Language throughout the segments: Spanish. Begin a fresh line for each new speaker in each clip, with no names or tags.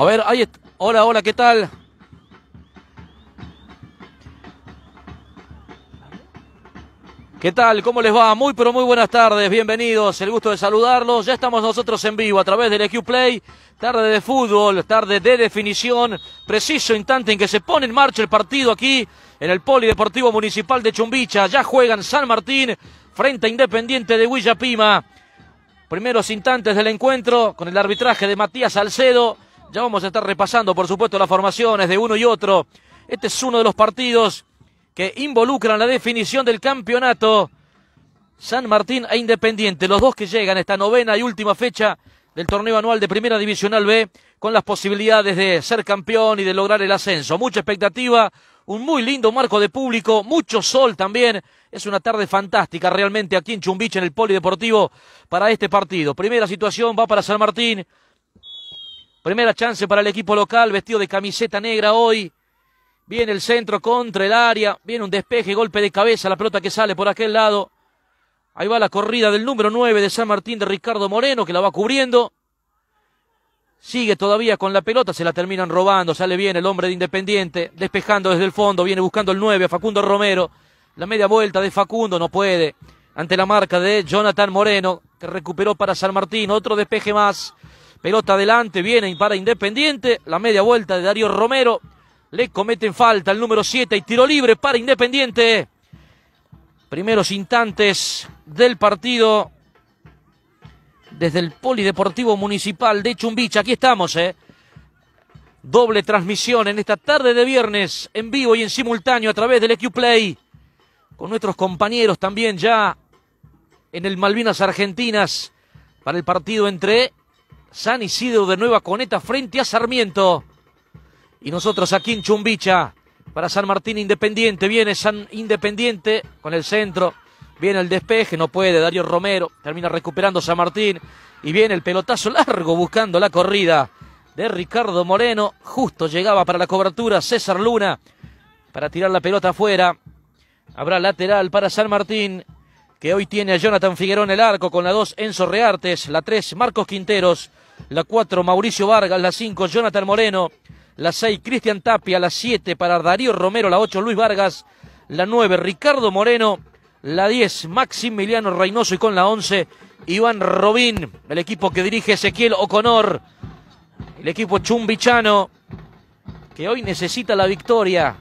A ver, ahí est- Hola, hola, ¿qué tal? ¿Qué tal? ¿Cómo les va? Muy, pero muy buenas tardes. Bienvenidos. El gusto de saludarlos. Ya estamos nosotros en vivo a través del EQ Play. Tarde de fútbol, tarde de definición. Preciso instante en que se pone en marcha el partido aquí en el Polideportivo Municipal de Chumbicha. Ya juegan San Martín frente a Independiente de Huillapima. Primeros instantes del encuentro con el arbitraje de Matías Salcedo. Ya vamos a estar repasando, por supuesto, las formaciones de uno y otro. Este es uno de los partidos que involucran la definición del campeonato. San Martín e Independiente, los dos que llegan a esta novena y última fecha del torneo anual de Primera Divisional B, con las posibilidades de ser campeón y de lograr el ascenso. Mucha expectativa, un muy lindo marco de público, mucho sol también. Es una tarde fantástica realmente aquí en Chumbiche, en el Polideportivo, para este partido. Primera situación va para San Martín. Primera chance para el equipo local, vestido de camiseta negra hoy. Viene el centro contra el área. Viene un despeje, golpe de cabeza, la pelota que sale por aquel lado. Ahí va la corrida del número 9 de San Martín de Ricardo Moreno, que la va cubriendo. Sigue todavía con la pelota, se la terminan robando. Sale bien el hombre de Independiente, despejando desde el fondo. Viene buscando el 9, Facundo Romero. La media vuelta de Facundo no puede. Ante la marca de Jonathan Moreno, que recuperó para San Martín. Otro despeje más. Pelota adelante, viene para Independiente. La media vuelta de Darío Romero. Le cometen falta el número 7 y tiro libre para Independiente. Primeros instantes del partido desde el Polideportivo Municipal de Chumbicha. Aquí estamos, ¿eh? Doble transmisión en esta tarde de viernes, en vivo y en simultáneo a través del EQ Play. Con nuestros compañeros también ya en el Malvinas Argentinas para el partido entre San Isidro de Nueva Coneta frente a Sarmiento. Y nosotros aquí en Chumbicha para San Martín Independiente. Viene San Independiente con el centro. Viene el despeje, no puede. Darío Romero termina recuperando San Martín. Y viene el pelotazo largo buscando la corrida de Ricardo Moreno. Justo llegaba para la cobertura César Luna para tirar la pelota afuera. Habrá lateral para San Martín que hoy tiene a Jonathan Figueroa en el arco con la 2 Enzo Reartes, la 3 Marcos Quinteros, la 4 Mauricio Vargas, la 5 Jonathan Moreno, la 6 Cristian Tapia, la 7 para Darío Romero, la 8 Luis Vargas, la 9 Ricardo Moreno, la 10 Maximiliano Reynoso. Y con la 11 Iván Robín, el equipo que dirige Ezequiel Oconor, el equipo chumbichano que hoy necesita la victoria.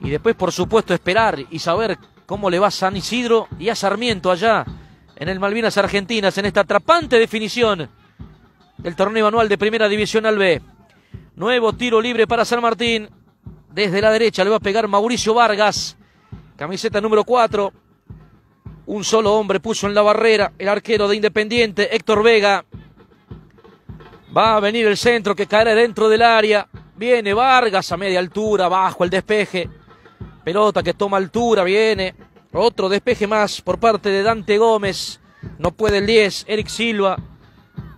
Y después, por supuesto, esperar y saber cómo le va a San Isidro y a Sarmiento allá en el Malvinas Argentinas en esta atrapante definición del torneo anual de Primera División al B. Nuevo tiro libre para San Martín. Desde la derecha le va a pegar Mauricio Vargas. Camiseta número 4. Un solo hombre puso en la barrera el arquero de Independiente, Héctor Vega. Va a venir el centro que caerá dentro del área. Viene Vargas a media altura, bajo el despeje. Pelota que toma altura, viene. Otro despeje más por parte de Dante Gómez. No puede el 10, Eric Silva.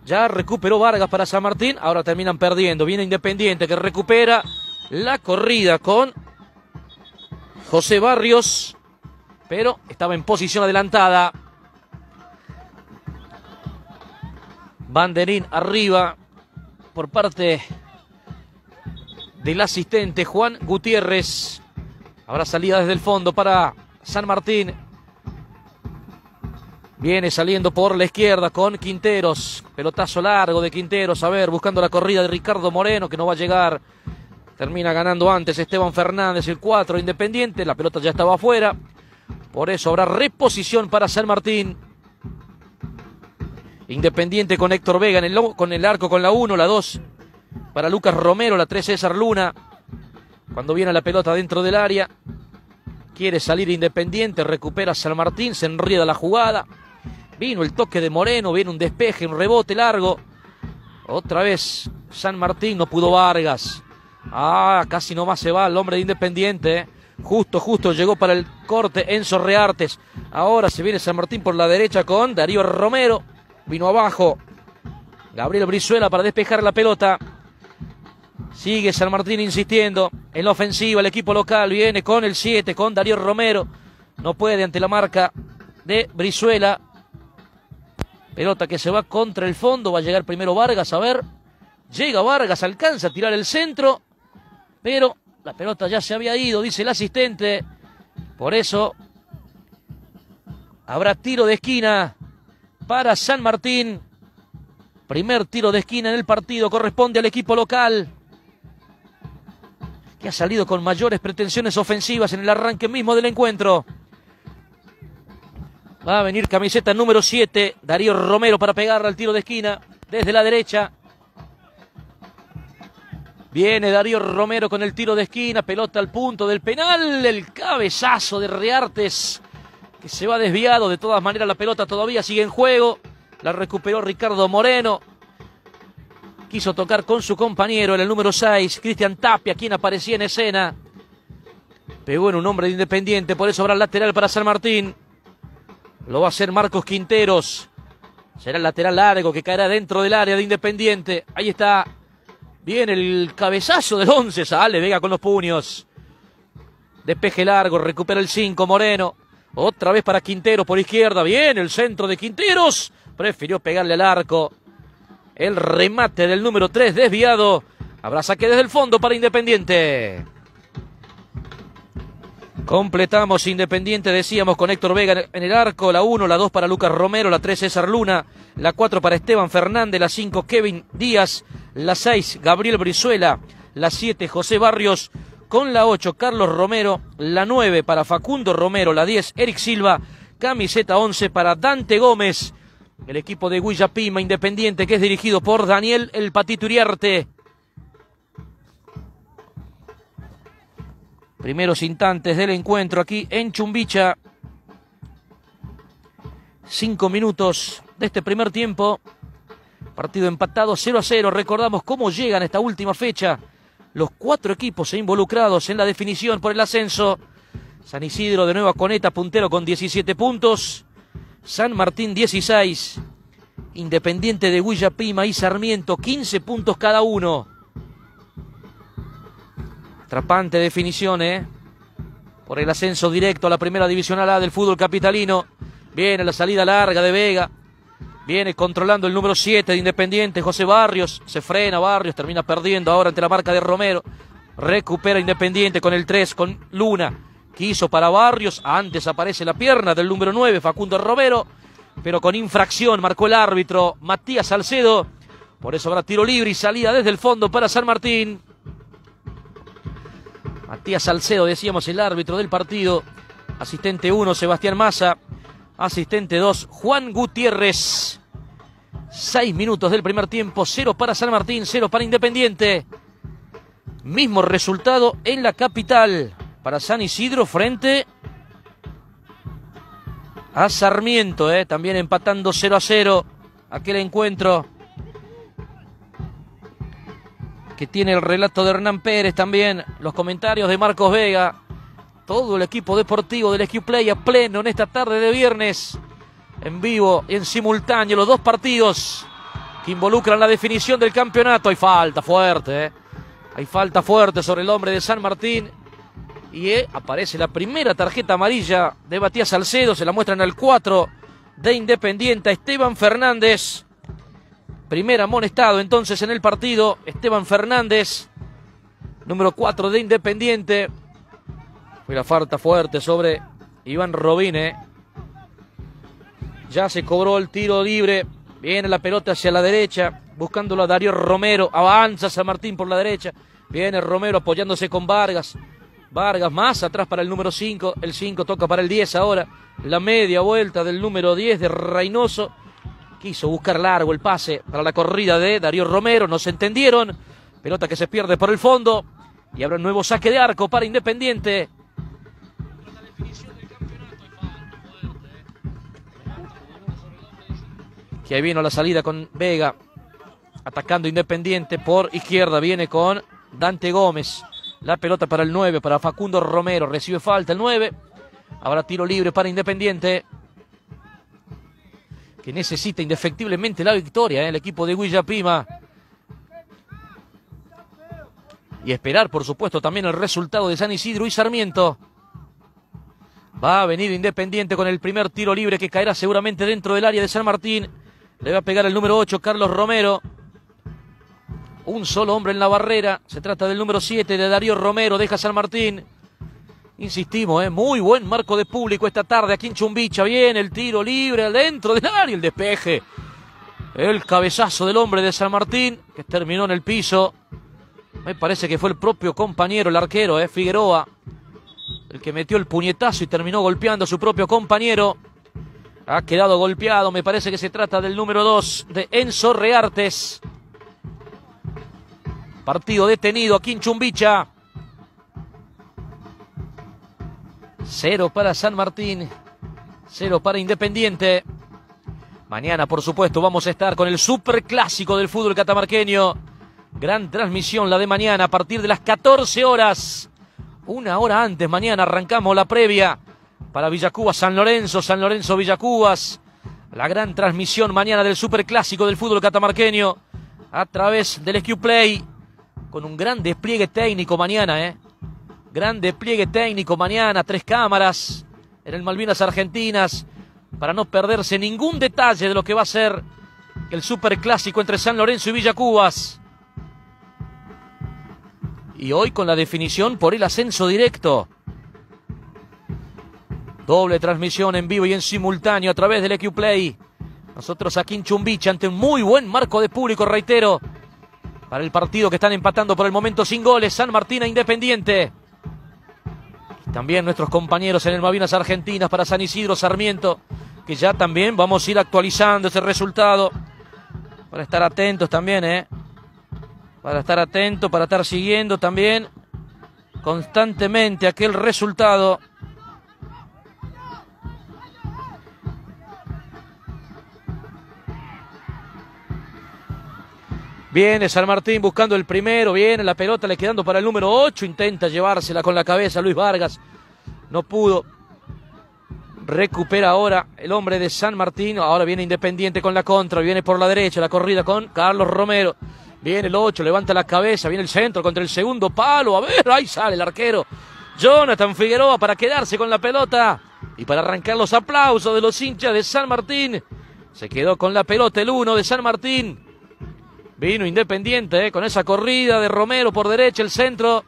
Ya recuperó Vargas para San Martín. Ahora terminan perdiendo. Viene Independiente que recupera la corrida con José Barrios. Pero estaba en posición adelantada. Banderín arriba por parte del asistente Juan Gutiérrez. Habrá salida desde el fondo para San Martín. Viene saliendo por la izquierda con Quinteros. Pelotazo largo de Quinteros. A ver, buscando la corrida de Ricardo Moreno, que no va a llegar. Termina ganando antes Esteban Fernández, el 4 Independiente. La pelota ya estaba afuera. Por eso habrá reposición para San Martín. Independiente con Héctor Vega en el, con el arco con la 1, la 2 para Lucas Romero, la 3 César Luna. Cuando viene la pelota dentro del área. Quiere salir Independiente, recupera San Martín, se enrida la jugada. Vino el toque de Moreno, viene un despeje, un rebote largo. Otra vez San Martín, no pudo Vargas. Ah, casi nomás se va el hombre de Independiente. ¿eh? Justo, justo llegó para el corte Enzo Reartes. Ahora se viene San Martín por la derecha con Darío Romero. Vino abajo. Gabriel Brizuela para despejar la pelota. Sigue San Martín insistiendo en la ofensiva. El equipo local viene con el 7, con Darío Romero. No puede ante la marca de Brizuela. Pelota que se va contra el fondo. Va a llegar primero Vargas. A ver. Llega Vargas, alcanza a tirar el centro. Pero la pelota ya se había ido, dice el asistente. Por eso habrá tiro de esquina para San Martín. Primer tiro de esquina en el partido corresponde al equipo local que ha salido con mayores pretensiones ofensivas en el arranque mismo del encuentro. Va a venir camiseta número 7, Darío Romero para pegarle al tiro de esquina desde la derecha. Viene Darío Romero con el tiro de esquina, pelota al punto del penal, el cabezazo de Reartes que se va desviado, de todas maneras la pelota todavía sigue en juego, la recuperó Ricardo Moreno, quiso tocar con su compañero en el número 6, Cristian Tapia, quien aparecía en escena. Pegó en un hombre de Independiente, por eso habrá lateral para San Martín. Lo va a hacer Marcos Quinteros. Será el lateral largo que caerá dentro del área de Independiente. Ahí está. Viene el cabezazo del 11. Sale Vega con los puños. Despeje largo. Recupera el 5. Moreno. Otra vez para Quinteros por izquierda. Viene el centro de Quinteros. Prefirió pegarle al arco. El remate del número 3 desviado. Habrá saque desde el fondo para Independiente. Completamos Independiente, decíamos, con Héctor Vega en el arco. La 1, la 2 para Lucas Romero, la 3 César Luna, la 4 para Esteban Fernández, la 5 Kevin Díaz, la 6 Gabriel Brizuela, la 7 José Barrios, con la 8 Carlos Romero, la 9 para Facundo Romero, la 10 Eric Silva, camiseta 11 para Dante Gómez, el equipo de Guillapima Independiente que es dirigido por Daniel El Patito Uriarte. Primeros instantes del encuentro aquí en Chumbicha. Cinco minutos de este primer tiempo. Partido empatado 0 a 0. Recordamos cómo llegan esta última fecha los cuatro equipos involucrados en la definición por el ascenso. San Isidro de Nueva Coneta, puntero con 17 puntos. San Martín 16, Independiente de Huilla-Pima y Sarmiento 15 puntos cada uno. Atrapante definición, ¿eh? Por el ascenso directo a la primera división A del fútbol capitalino. Viene la salida larga de Vega. Viene controlando el número 7 de Independiente, José Barrios. Se frena Barrios, termina perdiendo ahora ante la marca de Romero. Recupera Independiente con el 3, con Luna quiso para Barrios, antes aparece la pierna del número 9, Facundo Romero, pero con infracción marcó el árbitro Matías Salcedo, por eso habrá tiro libre y salida desde el fondo para San Martín. Matías Salcedo, decíamos, el árbitro del partido, asistente 1, Sebastián Massa, asistente 2, Juan Gutiérrez. Seis minutos del primer tiempo, cero para San Martín, cero para Independiente. Mismo resultado en la capital para San Isidro frente a Sarmiento, eh, también empatando 0 a 0 aquel encuentro que tiene el relato de Hernán Pérez también, los comentarios de Marcos Vega, todo el equipo deportivo del SQ Play a pleno en esta tarde de viernes, en vivo y en simultáneo, los dos partidos que involucran la definición del campeonato. Hay falta fuerte, eh. hay falta fuerte sobre el hombre de San Martín y eh, aparece la primera tarjeta amarilla de Matías Salcedo, se la muestran al 4 de Independiente, Esteban Fernández. Primer amonestado entonces en el partido, Esteban Fernández, número 4 de Independiente. Fue la falta fuerte sobre Iván Robine. Ya se cobró el tiro libre. Viene la pelota hacia la derecha, buscándolo a Darío Romero. Avanza San Martín por la derecha. Viene Romero apoyándose con Vargas. Vargas más atrás para el número 5. El 5 toca para el 10 ahora. La media vuelta del número 10 de Reynoso. Quiso buscar largo el pase para la corrida de Darío Romero. No se entendieron. Pelota que se pierde por el fondo. Y habrá un nuevo saque de arco para Independiente. Que ahí vino la salida con Vega. Atacando Independiente por izquierda. Viene con Dante Gómez. La pelota para el 9, para Facundo Romero. Recibe falta el 9. Ahora tiro libre para Independiente. Que necesita indefectiblemente la victoria, ¿eh? el equipo de Guilla Pima. Y esperar, por supuesto, también el resultado de San Isidro y Sarmiento. Va a venir Independiente con el primer tiro libre que caerá seguramente dentro del área de San Martín. Le va a pegar el número 8, Carlos Romero. Un solo hombre en la barrera. Se trata del número 7 de Darío Romero. Deja San Martín. Insistimos, ¿eh? muy buen marco de público esta tarde aquí en Chumbicha. Bien, el tiro libre dentro del área, el despeje. El cabezazo del hombre de San Martín, que terminó en el piso. Me parece que fue el propio compañero, el arquero, ¿eh? Figueroa, el que metió el puñetazo y terminó golpeando a su propio compañero. Ha quedado golpeado, me parece que se trata del número 2 de Enzo Reartes. Partido detenido aquí. Cero para San Martín. Cero para Independiente. Mañana, por supuesto, vamos a estar con el superclásico del fútbol catamarqueño. Gran transmisión la de mañana a partir de las 14 horas. Una hora antes, mañana arrancamos la previa para Villacubas San Lorenzo, San Lorenzo Villacubas. La gran transmisión mañana del superclásico del fútbol catamarqueño a través del SQ Play con un gran despliegue técnico mañana, ¿eh? Gran despliegue técnico mañana, tres cámaras en el Malvinas Argentinas para no perderse ningún detalle de lo que va a ser el superclásico entre San Lorenzo y Villacubas. Y hoy con la definición por el ascenso directo. Doble transmisión en vivo y en simultáneo a través del EQ Play. Nosotros aquí en Chumbiche ante un muy buen marco de público, reitero para el partido que están empatando por el momento sin goles, San Martín e Independiente. También nuestros compañeros en el Malvinas Argentinas para San Isidro Sarmiento, que ya también vamos a ir actualizando ese resultado. Para estar atentos también, ¿eh? Para estar atentos, para estar siguiendo también constantemente aquel resultado. Viene San Martín buscando el primero, viene la pelota, le quedando para el número 8, intenta llevársela con la cabeza Luis Vargas, no pudo. Recupera ahora el hombre de San Martín, ahora viene Independiente con la contra, viene por la derecha la corrida con Carlos Romero. Viene el 8, levanta la cabeza, viene el centro contra el segundo palo, a ver, ahí sale el arquero. Jonathan Figueroa para quedarse con la pelota y para arrancar los aplausos de los hinchas de San Martín. Se quedó con la pelota el 1 de San Martín. Vino Independiente eh, con esa corrida de Romero por derecha, el centro.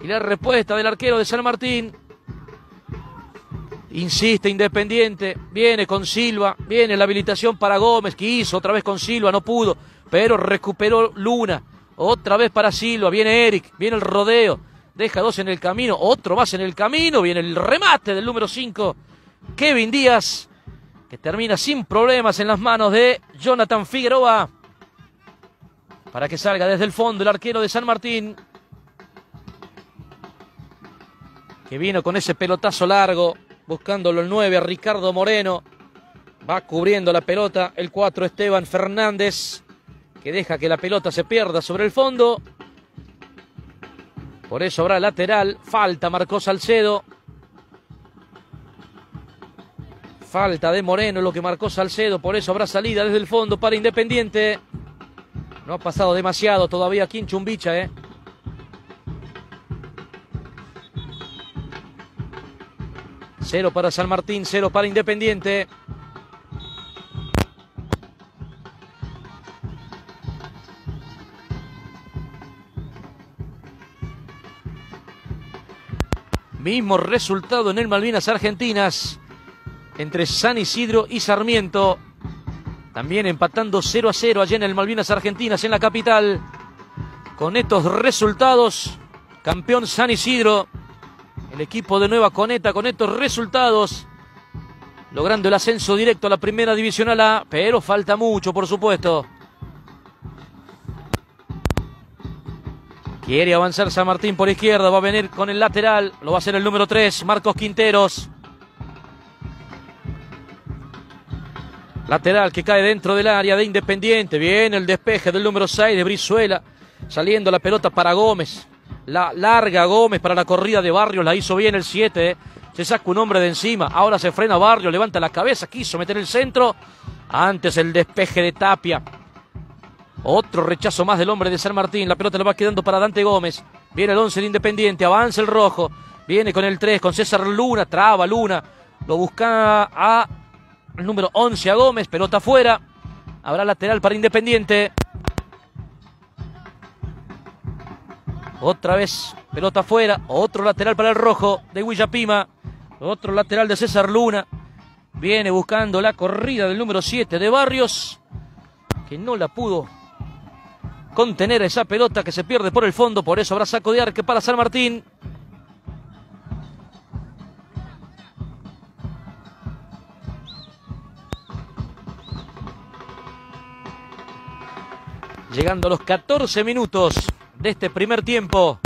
Y la respuesta del arquero de San Martín. Insiste Independiente. Viene con Silva. Viene la habilitación para Gómez. Que hizo otra vez con Silva. No pudo. Pero recuperó Luna. Otra vez para Silva. Viene Eric. Viene el rodeo. Deja dos en el camino. Otro más en el camino. Viene el remate del número 5. Kevin Díaz. Que termina sin problemas en las manos de Jonathan Figueroa para que salga desde el fondo el arquero de San Martín. Que vino con ese pelotazo largo, buscándolo el 9 a Ricardo Moreno. Va cubriendo la pelota el 4 Esteban Fernández, que deja que la pelota se pierda sobre el fondo. Por eso habrá lateral. Falta marcó Salcedo. Falta de Moreno lo que marcó Salcedo. Por eso habrá salida desde el fondo para Independiente. No ha pasado demasiado todavía aquí en Chumbicha, ¿eh? Cero para San Martín, cero para Independiente. Mismo resultado en el Malvinas Argentinas entre San Isidro y Sarmiento. También empatando 0 a 0 allá en el Malvinas Argentinas, en la capital. Con estos resultados, campeón San Isidro, el equipo de Nueva Coneta con estos resultados, logrando el ascenso directo a la primera divisional A, pero falta mucho, por supuesto. Quiere avanzar San Martín por izquierda, va a venir con el lateral, lo va a hacer el número 3, Marcos Quinteros. Lateral que cae dentro del área de Independiente. Viene el despeje del número 6 de Brizuela. Saliendo la pelota para Gómez. La larga Gómez para la corrida de Barrios. La hizo bien el 7. ¿eh? Se saca un hombre de encima. Ahora se frena Barrio. Levanta la cabeza. Quiso meter el centro. Antes el despeje de Tapia. Otro rechazo más del hombre de San Martín. La pelota le va quedando para Dante Gómez. Viene el 11 de Independiente. Avanza el rojo. Viene con el 3. Con César Luna. Traba Luna. Lo busca a el número 11 a Gómez, pelota afuera. Habrá lateral para Independiente. Otra vez pelota afuera. Otro lateral para el rojo de Huillapima. Otro lateral de César Luna. Viene buscando la corrida del número 7 de Barrios. Que no la pudo contener esa pelota que se pierde por el fondo. Por eso habrá saco de arque para San Martín. Llegando a los 14 minutos de este primer tiempo.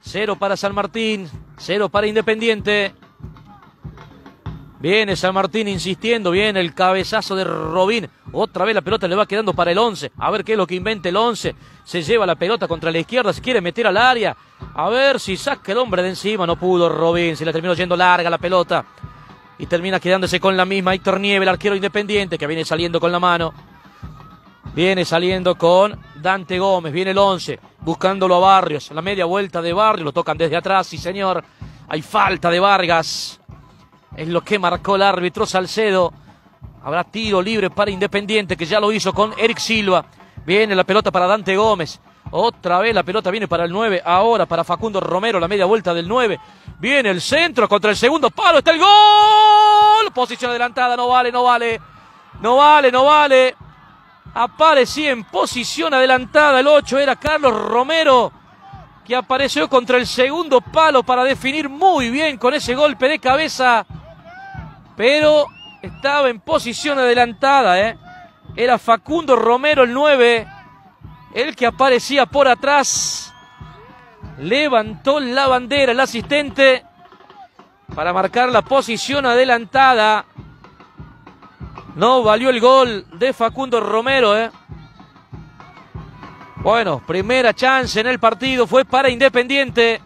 Cero para San Martín, cero para Independiente. Viene San Martín insistiendo, viene el cabezazo de Robín. Otra vez la pelota le va quedando para el 11. A ver qué es lo que inventa el 11. Se lleva la pelota contra la izquierda, se quiere meter al área. A ver si saca el hombre de encima. No pudo Robín, se le terminó yendo larga la pelota. Y termina quedándose con la misma Héctor Nieve, el arquero independiente, que viene saliendo con la mano. Viene saliendo con Dante Gómez, viene el 11, buscándolo a Barrios. La media vuelta de Barrios, lo tocan desde atrás, sí señor. Hay falta de Vargas. Es lo que marcó el árbitro Salcedo. Habrá tiro libre para Independiente, que ya lo hizo con Eric Silva. Viene la pelota para Dante Gómez. Otra vez la pelota viene para el 9. Ahora para Facundo Romero, la media vuelta del 9. Viene el centro contra el segundo palo. Está el gol. Posición adelantada. No vale, no vale. No vale, no vale aparecía en posición adelantada. El 8 era Carlos Romero, que apareció contra el segundo palo para definir muy bien con ese golpe de cabeza. Pero estaba en posición adelantada. ¿eh? Era Facundo Romero el 9, el que aparecía por atrás. Levantó la bandera el asistente para marcar la posición adelantada. No valió el gol de Facundo Romero, ¿eh? Bueno, primera chance en el partido fue para Independiente.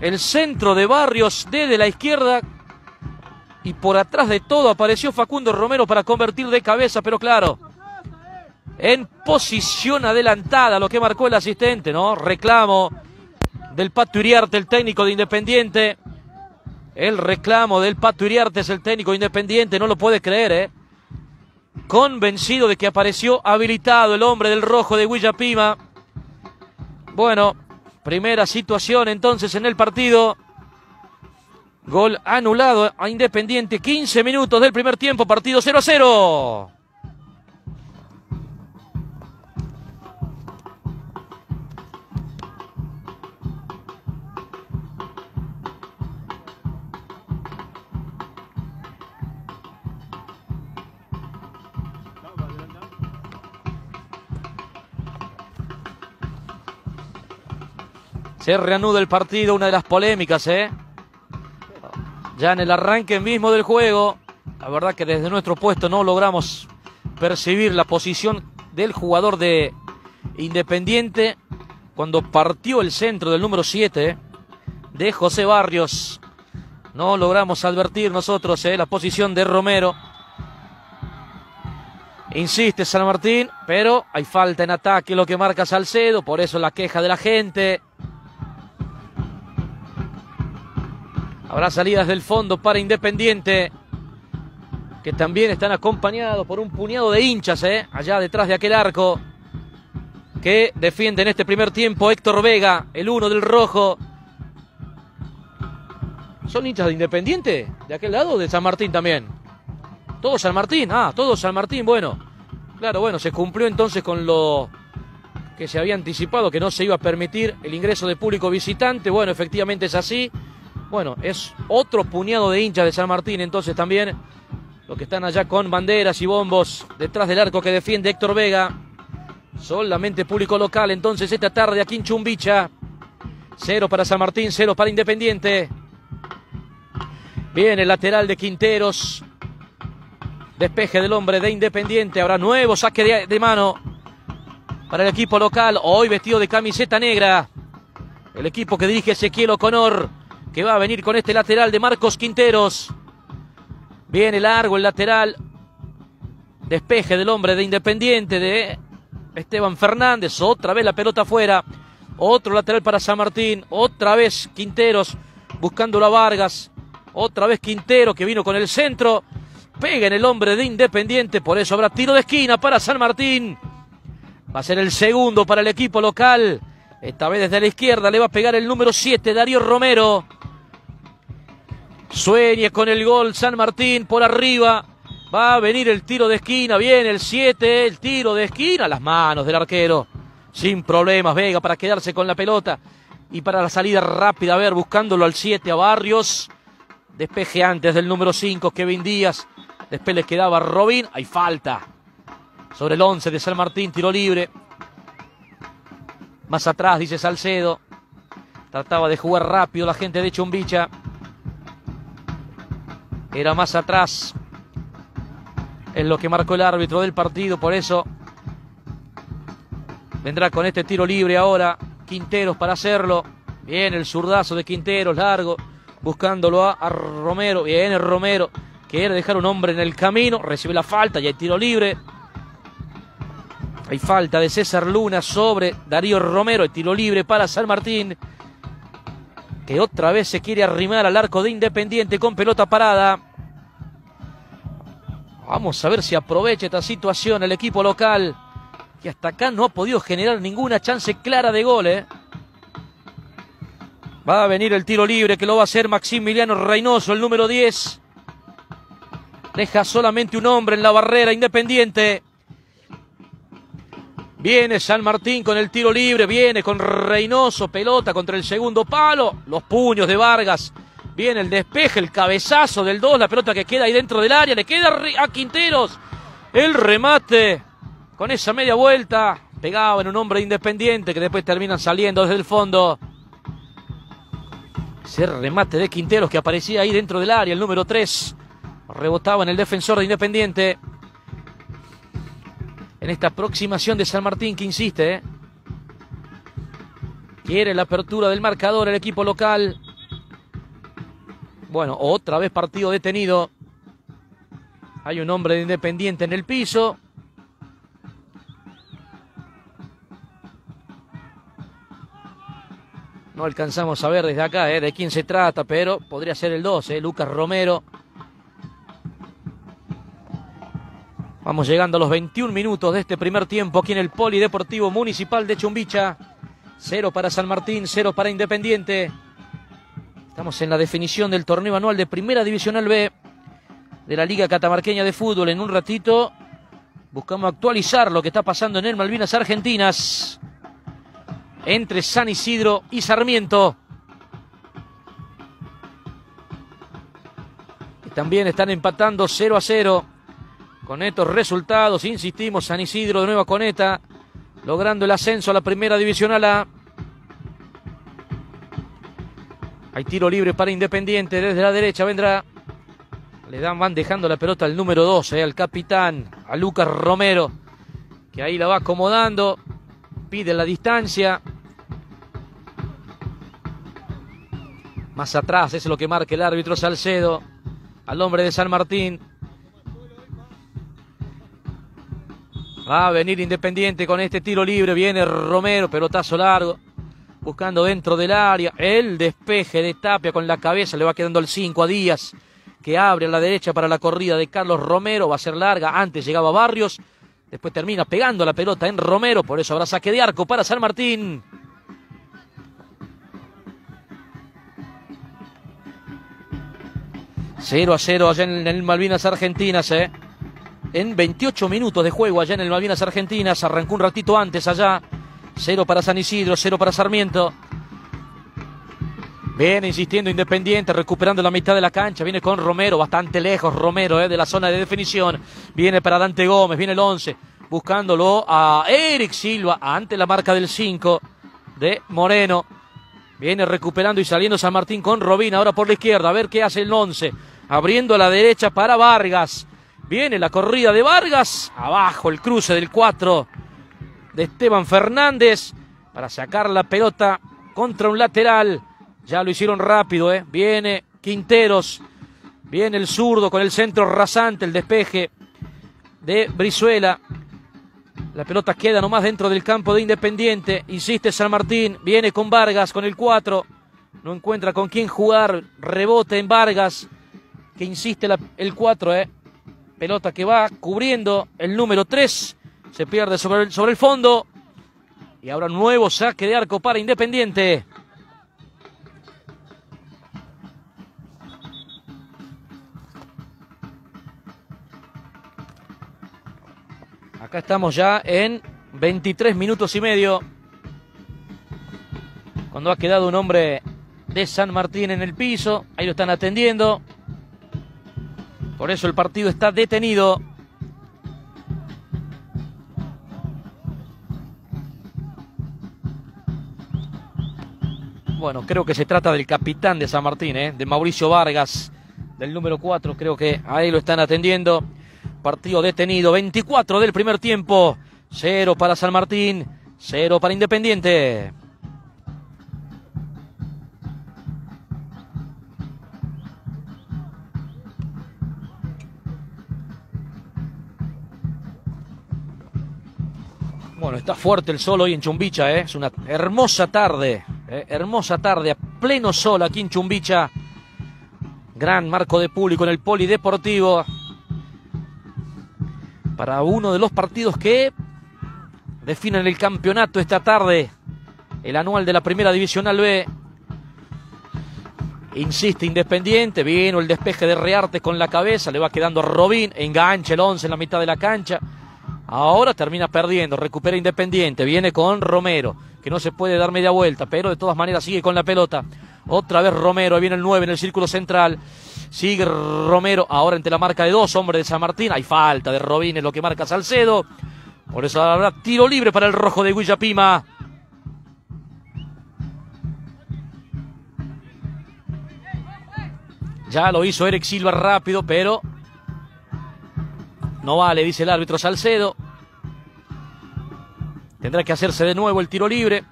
El centro de Barrios desde la izquierda. Y por atrás de todo apareció Facundo Romero para convertir de cabeza, pero claro, en posición adelantada, lo que marcó el asistente, ¿no? Reclamo del Pato Iriarte, el técnico de Independiente. El reclamo del Pato Iriarte es el técnico de Independiente, no lo puede creer, ¿eh? Convencido de que apareció habilitado el hombre del rojo de Pima. Bueno, primera situación entonces en el partido. Gol anulado a Independiente, 15 minutos del primer tiempo, partido 0 a 0. Se reanuda el partido, una de las polémicas, ¿eh? Ya en el arranque mismo del juego, la verdad que desde nuestro puesto no logramos percibir la posición del jugador de Independiente cuando partió el centro del número 7 ¿eh? de José Barrios. No logramos advertir nosotros ¿eh? la posición de Romero. Insiste San Martín, pero hay falta en ataque, lo que marca Salcedo, por eso la queja de la gente. Habrá salidas del fondo para Independiente, que también están acompañados por un puñado de hinchas, ¿eh? allá detrás de aquel arco, que defiende en este primer tiempo Héctor Vega, el uno del rojo. ¿Son hinchas de Independiente? ¿De aquel lado de San Martín también? ¿Todo San Martín? Ah, todo San Martín, bueno. Claro, bueno, se cumplió entonces con lo que se había anticipado, que no se iba a permitir el ingreso de público visitante. Bueno, efectivamente es así. Bueno, es otro puñado de hinchas de San Martín, entonces también los que están allá con banderas y bombos detrás del arco que defiende Héctor Vega. Solamente público local, entonces esta tarde aquí en Chumbicha. Cero para San Martín, cero para Independiente. Viene el lateral de Quinteros. Despeje del hombre de Independiente. Habrá nuevo saque de, mano para el equipo local. Hoy vestido de camiseta negra. El equipo que dirige Ezequiel Oconor. Que va a venir con este lateral de Marcos Quinteros. Viene largo el lateral. Despeje del hombre de Independiente de Esteban Fernández. Otra vez la pelota afuera. Otro lateral para San Martín. Otra vez Quinteros buscándolo a Vargas. Otra vez Quintero que vino con el centro. Pega en el hombre de Independiente. Por eso habrá tiro de esquina para San Martín. Va a ser el segundo para el equipo local. Esta vez desde la izquierda le va a pegar el número 7, Darío Romero. Sueñe con el gol San Martín por arriba. Va a venir el tiro de esquina. Viene el 7, el tiro de esquina. Las manos del arquero. Sin problemas, Vega para quedarse con la pelota. Y para la salida rápida, a ver, buscándolo al 7 a Barrios. Despeje antes del número 5, Kevin Díaz. Después le quedaba Robin. Hay falta. Sobre el 11 de San Martín, tiro libre. Más atrás, dice Salcedo. Trataba de jugar rápido la gente de Chumbicha. Era más atrás. Es lo que marcó el árbitro del partido. Por eso vendrá con este tiro libre ahora. Quinteros para hacerlo. Viene el zurdazo de Quinteros, largo. Buscándolo a, a Romero. Viene Romero. Quiere dejar un hombre en el camino. Recibe la falta y hay tiro libre. Hay falta de César Luna sobre Darío Romero. El tiro libre para San Martín. Que otra vez se quiere arrimar al arco de Independiente con pelota parada. Vamos a ver si aprovecha esta situación el equipo local. Que hasta acá no ha podido generar ninguna chance clara de gol. ¿eh? Va a venir el tiro libre que lo va a hacer Maximiliano Reynoso, el número 10. Deja solamente un hombre en la barrera independiente. Viene San Martín con el tiro libre, viene con Reynoso, pelota contra el segundo palo, los puños de Vargas, viene el despeje, el cabezazo del 2, la pelota que queda ahí dentro del área, le queda a Quinteros, el remate con esa media vuelta, pegado en un hombre independiente que después terminan saliendo desde el fondo. Ese remate de Quinteros que aparecía ahí dentro del área, el número 3, rebotaba en el defensor de Independiente en esta aproximación de San Martín que insiste. ¿eh? Quiere la apertura del marcador el equipo local. Bueno, otra vez partido detenido. Hay un hombre de Independiente en el piso. No alcanzamos a ver desde acá ¿eh? de quién se trata, pero podría ser el 12, ¿eh? Lucas Romero. Vamos llegando a los 21 minutos de este primer tiempo aquí en el Polideportivo Municipal de Chumbicha. Cero para San Martín, cero para Independiente. Estamos en la definición del torneo anual de Primera Divisional B de la Liga Catamarqueña de Fútbol. En un ratito buscamos actualizar lo que está pasando en el Malvinas Argentinas entre San Isidro y Sarmiento. Que también están empatando 0 a 0. Con estos resultados, insistimos, San Isidro de Nueva Coneta, logrando el ascenso a la primera divisional A. Hay tiro libre para Independiente, desde la derecha vendrá. Le dan, van dejando la pelota al número 12, al capitán, a Lucas Romero, que ahí la va acomodando, pide la distancia. Más atrás es lo que marca el árbitro Salcedo, al hombre de San Martín. Va a venir Independiente con este tiro libre. Viene Romero, pelotazo largo. Buscando dentro del área. El despeje de Tapia con la cabeza. Le va quedando el 5 a Díaz. Que abre a la derecha para la corrida de Carlos Romero. Va a ser larga. Antes llegaba Barrios. Después termina pegando la pelota en Romero. Por eso habrá saque de arco para San Martín. Cero a cero allá en el Malvinas Argentinas, eh en 28 minutos de juego allá en el Malvinas Argentinas. Arrancó un ratito antes allá. Cero para San Isidro, cero para Sarmiento. Viene insistiendo Independiente, recuperando la mitad de la cancha. Viene con Romero, bastante lejos Romero eh, de la zona de definición. Viene para Dante Gómez, viene el 11. Buscándolo a Eric Silva ante la marca del 5 de Moreno. Viene recuperando y saliendo San Martín con Robina ahora por la izquierda. A ver qué hace el 11. Abriendo a la derecha para Vargas. Viene la corrida de Vargas. Abajo el cruce del 4 de Esteban Fernández para sacar la pelota contra un lateral. Ya lo hicieron rápido, ¿eh? Viene Quinteros. Viene el zurdo con el centro rasante, el despeje de Brizuela. La pelota queda nomás dentro del campo de Independiente. Insiste San Martín. Viene con Vargas, con el 4. No encuentra con quién jugar. Rebote en Vargas. Que insiste el 4, ¿eh? Pelota que va cubriendo el número 3. Se pierde sobre el, sobre el fondo. Y ahora nuevo saque de arco para Independiente. Acá estamos ya en 23 minutos y medio. Cuando ha quedado un hombre de San Martín en el piso. Ahí lo están atendiendo. Por eso el partido está detenido. Bueno, creo que se trata del capitán de San Martín, ¿eh? de Mauricio Vargas, del número 4. Creo que ahí lo están atendiendo. Partido detenido, 24 del primer tiempo. Cero para San Martín, cero para Independiente. Bueno, está fuerte el sol hoy en Chumbicha, ¿eh? es una hermosa tarde, ¿eh? hermosa tarde, a pleno sol aquí en Chumbicha. Gran marco de público en el polideportivo. Para uno de los partidos que definen el campeonato esta tarde, el anual de la Primera Divisional B. Insiste Independiente, vino el despeje de Rearte con la cabeza, le va quedando Robín, engancha el 11 en la mitad de la cancha. Ahora termina perdiendo, recupera Independiente, viene con Romero, que no se puede dar media vuelta, pero de todas maneras sigue con la pelota. Otra vez Romero, viene el 9 en el círculo central. Sigue Romero, ahora entre la marca de dos hombres de San Martín. Hay falta de Robín, es lo que marca Salcedo. Por eso habrá tiro libre para el rojo de Guillapima. Ya lo hizo Eric Silva rápido, pero no vale, dice el árbitro Salcedo. Tendrá que hacerse de nuevo el tiro libre.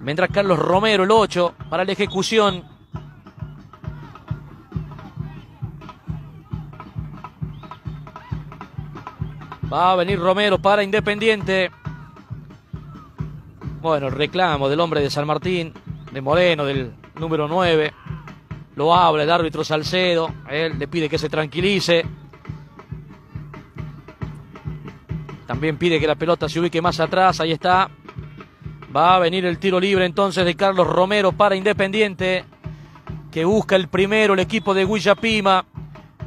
Vendrá Carlos Romero, el 8, para la ejecución. Va a venir Romero para Independiente. Bueno, el reclamo del hombre de San Martín, de Moreno, del número 9. Lo habla el árbitro Salcedo. Él le pide que se tranquilice. También pide que la pelota se ubique más atrás. Ahí está. Va a venir el tiro libre entonces de Carlos Romero para Independiente. Que busca el primero el equipo de Guillapima.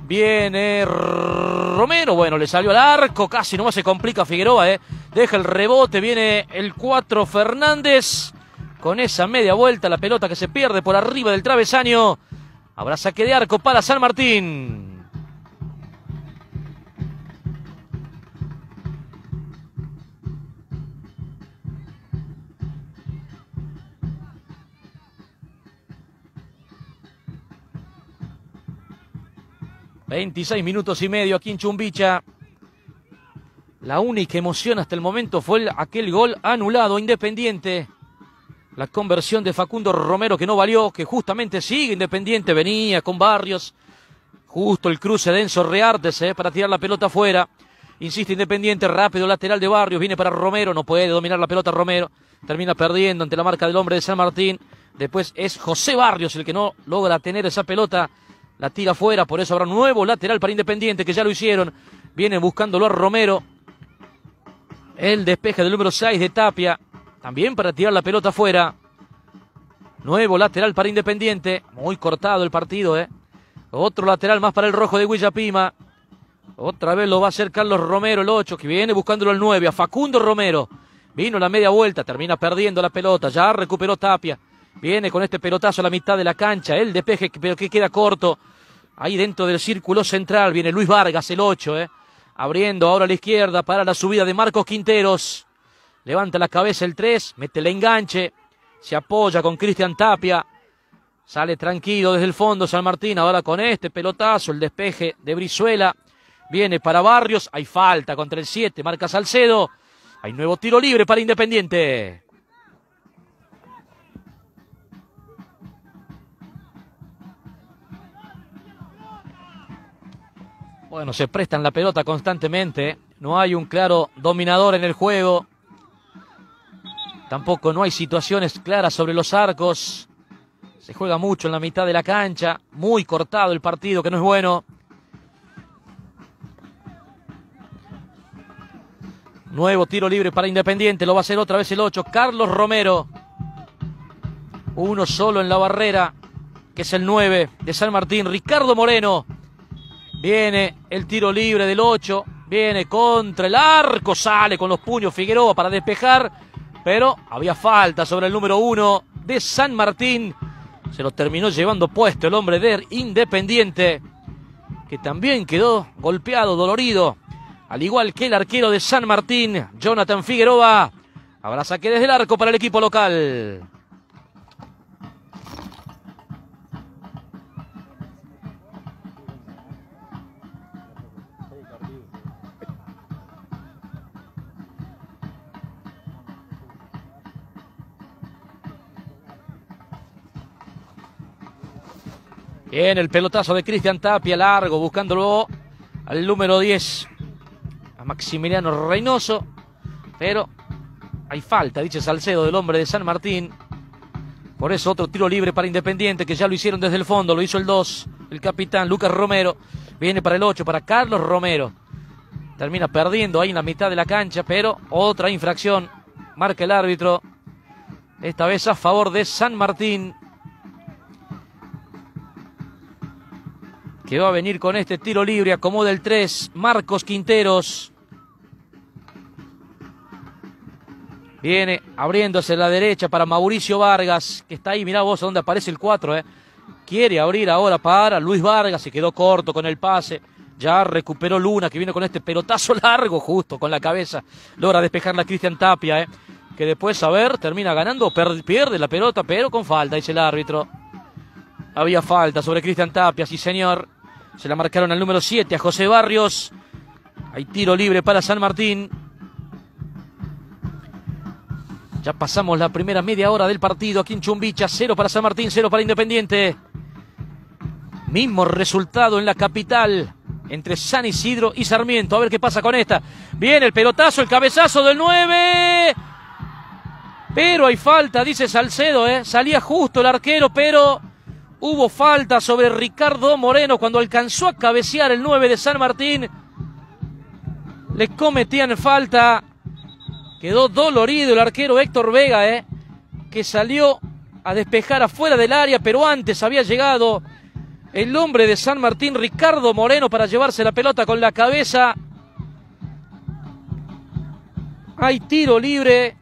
Viene Romero. Bueno, le salió al arco. Casi no se complica Figueroa. ¿eh? Deja el rebote. Viene el 4 Fernández. Con esa media vuelta. La pelota que se pierde por arriba del travesaño. Habrá saque de arco para San Martín. 26 minutos y medio aquí en Chumbicha. La única emoción hasta el momento fue aquel gol anulado Independiente. La conversión de Facundo Romero que no valió, que justamente sigue Independiente, venía con Barrios. Justo el cruce de Enzo Reartes para tirar la pelota afuera. Insiste Independiente, rápido lateral de Barrios, viene para Romero, no puede dominar la pelota Romero. Termina perdiendo ante la marca del hombre de San Martín. Después es José Barrios el que no logra tener esa pelota la tira fuera, por eso habrá nuevo lateral para Independiente, que ya lo hicieron. Vienen buscándolo a Romero. El despeje del número 6 de Tapia, también para tirar la pelota fuera. Nuevo lateral para Independiente, muy cortado el partido, ¿eh? Otro lateral más para el rojo de Guillapima. Otra vez lo va a hacer Carlos Romero, el 8, que viene buscándolo al 9, a Facundo Romero. Vino la media vuelta, termina perdiendo la pelota, ya recuperó Tapia. Viene con este pelotazo a la mitad de la cancha. El despeje, pero que queda corto. Ahí dentro del círculo central viene Luis Vargas, el 8, ¿eh? abriendo ahora a la izquierda para la subida de Marcos Quinteros. Levanta la cabeza el 3, mete el enganche, se apoya con Cristian Tapia. Sale tranquilo desde el fondo San Martín, ahora con este pelotazo, el despeje de Brizuela. Viene para Barrios. Hay falta contra el 7. Marca Salcedo. Hay nuevo tiro libre para Independiente. Bueno, se prestan la pelota constantemente. No hay un claro dominador en el juego. Tampoco no hay situaciones claras sobre los arcos. Se juega mucho en la mitad de la cancha. Muy cortado el partido, que no es bueno. Nuevo tiro libre para Independiente. Lo va a hacer otra vez el 8. Carlos Romero. Uno solo en la barrera, que es el 9 de San Martín. Ricardo Moreno. Viene el tiro libre del 8. Viene contra el arco. Sale con los puños Figueroa para despejar. Pero había falta sobre el número 1 de San Martín. Se lo terminó llevando puesto el hombre de Independiente. Que también quedó golpeado, dolorido. Al igual que el arquero de San Martín, Jonathan Figueroa. Habrá saque desde el arco para el equipo local. En el pelotazo de Cristian Tapia, largo, buscándolo al número 10, a Maximiliano Reynoso. Pero hay falta, dice Salcedo, del hombre de San Martín. Por eso otro tiro libre para Independiente, que ya lo hicieron desde el fondo, lo hizo el 2, el capitán Lucas Romero. Viene para el 8, para Carlos Romero. Termina perdiendo ahí en la mitad de la cancha, pero otra infracción. Marca el árbitro. Esta vez a favor de San Martín. Que va a venir con este tiro libre, acomoda el 3, Marcos Quinteros. Viene abriéndose la derecha para Mauricio Vargas, que está ahí, mirá vos dónde aparece el 4, eh. Quiere abrir ahora para Luis Vargas, se quedó corto con el pase. Ya recuperó Luna, que viene con este pelotazo largo, justo con la cabeza. Logra despejar la Cristian Tapia, eh. Que después, a ver, termina ganando, pierde la pelota, pero con falta, dice el árbitro. Había falta sobre Cristian Tapia, sí señor. Se la marcaron al número 7 a José Barrios. Hay tiro libre para San Martín. Ya pasamos la primera media hora del partido aquí en Chumbicha. Cero para San Martín, cero para Independiente. Mismo resultado en la capital entre San Isidro y Sarmiento. A ver qué pasa con esta. Viene el pelotazo, el cabezazo del 9. Pero hay falta, dice Salcedo. ¿eh? Salía justo el arquero, pero Hubo falta sobre Ricardo Moreno cuando alcanzó a cabecear el 9 de San Martín. Le cometían falta. Quedó dolorido el arquero Héctor Vega, ¿eh? que salió a despejar afuera del área, pero antes había llegado el hombre de San Martín, Ricardo Moreno, para llevarse la pelota con la cabeza. Hay tiro libre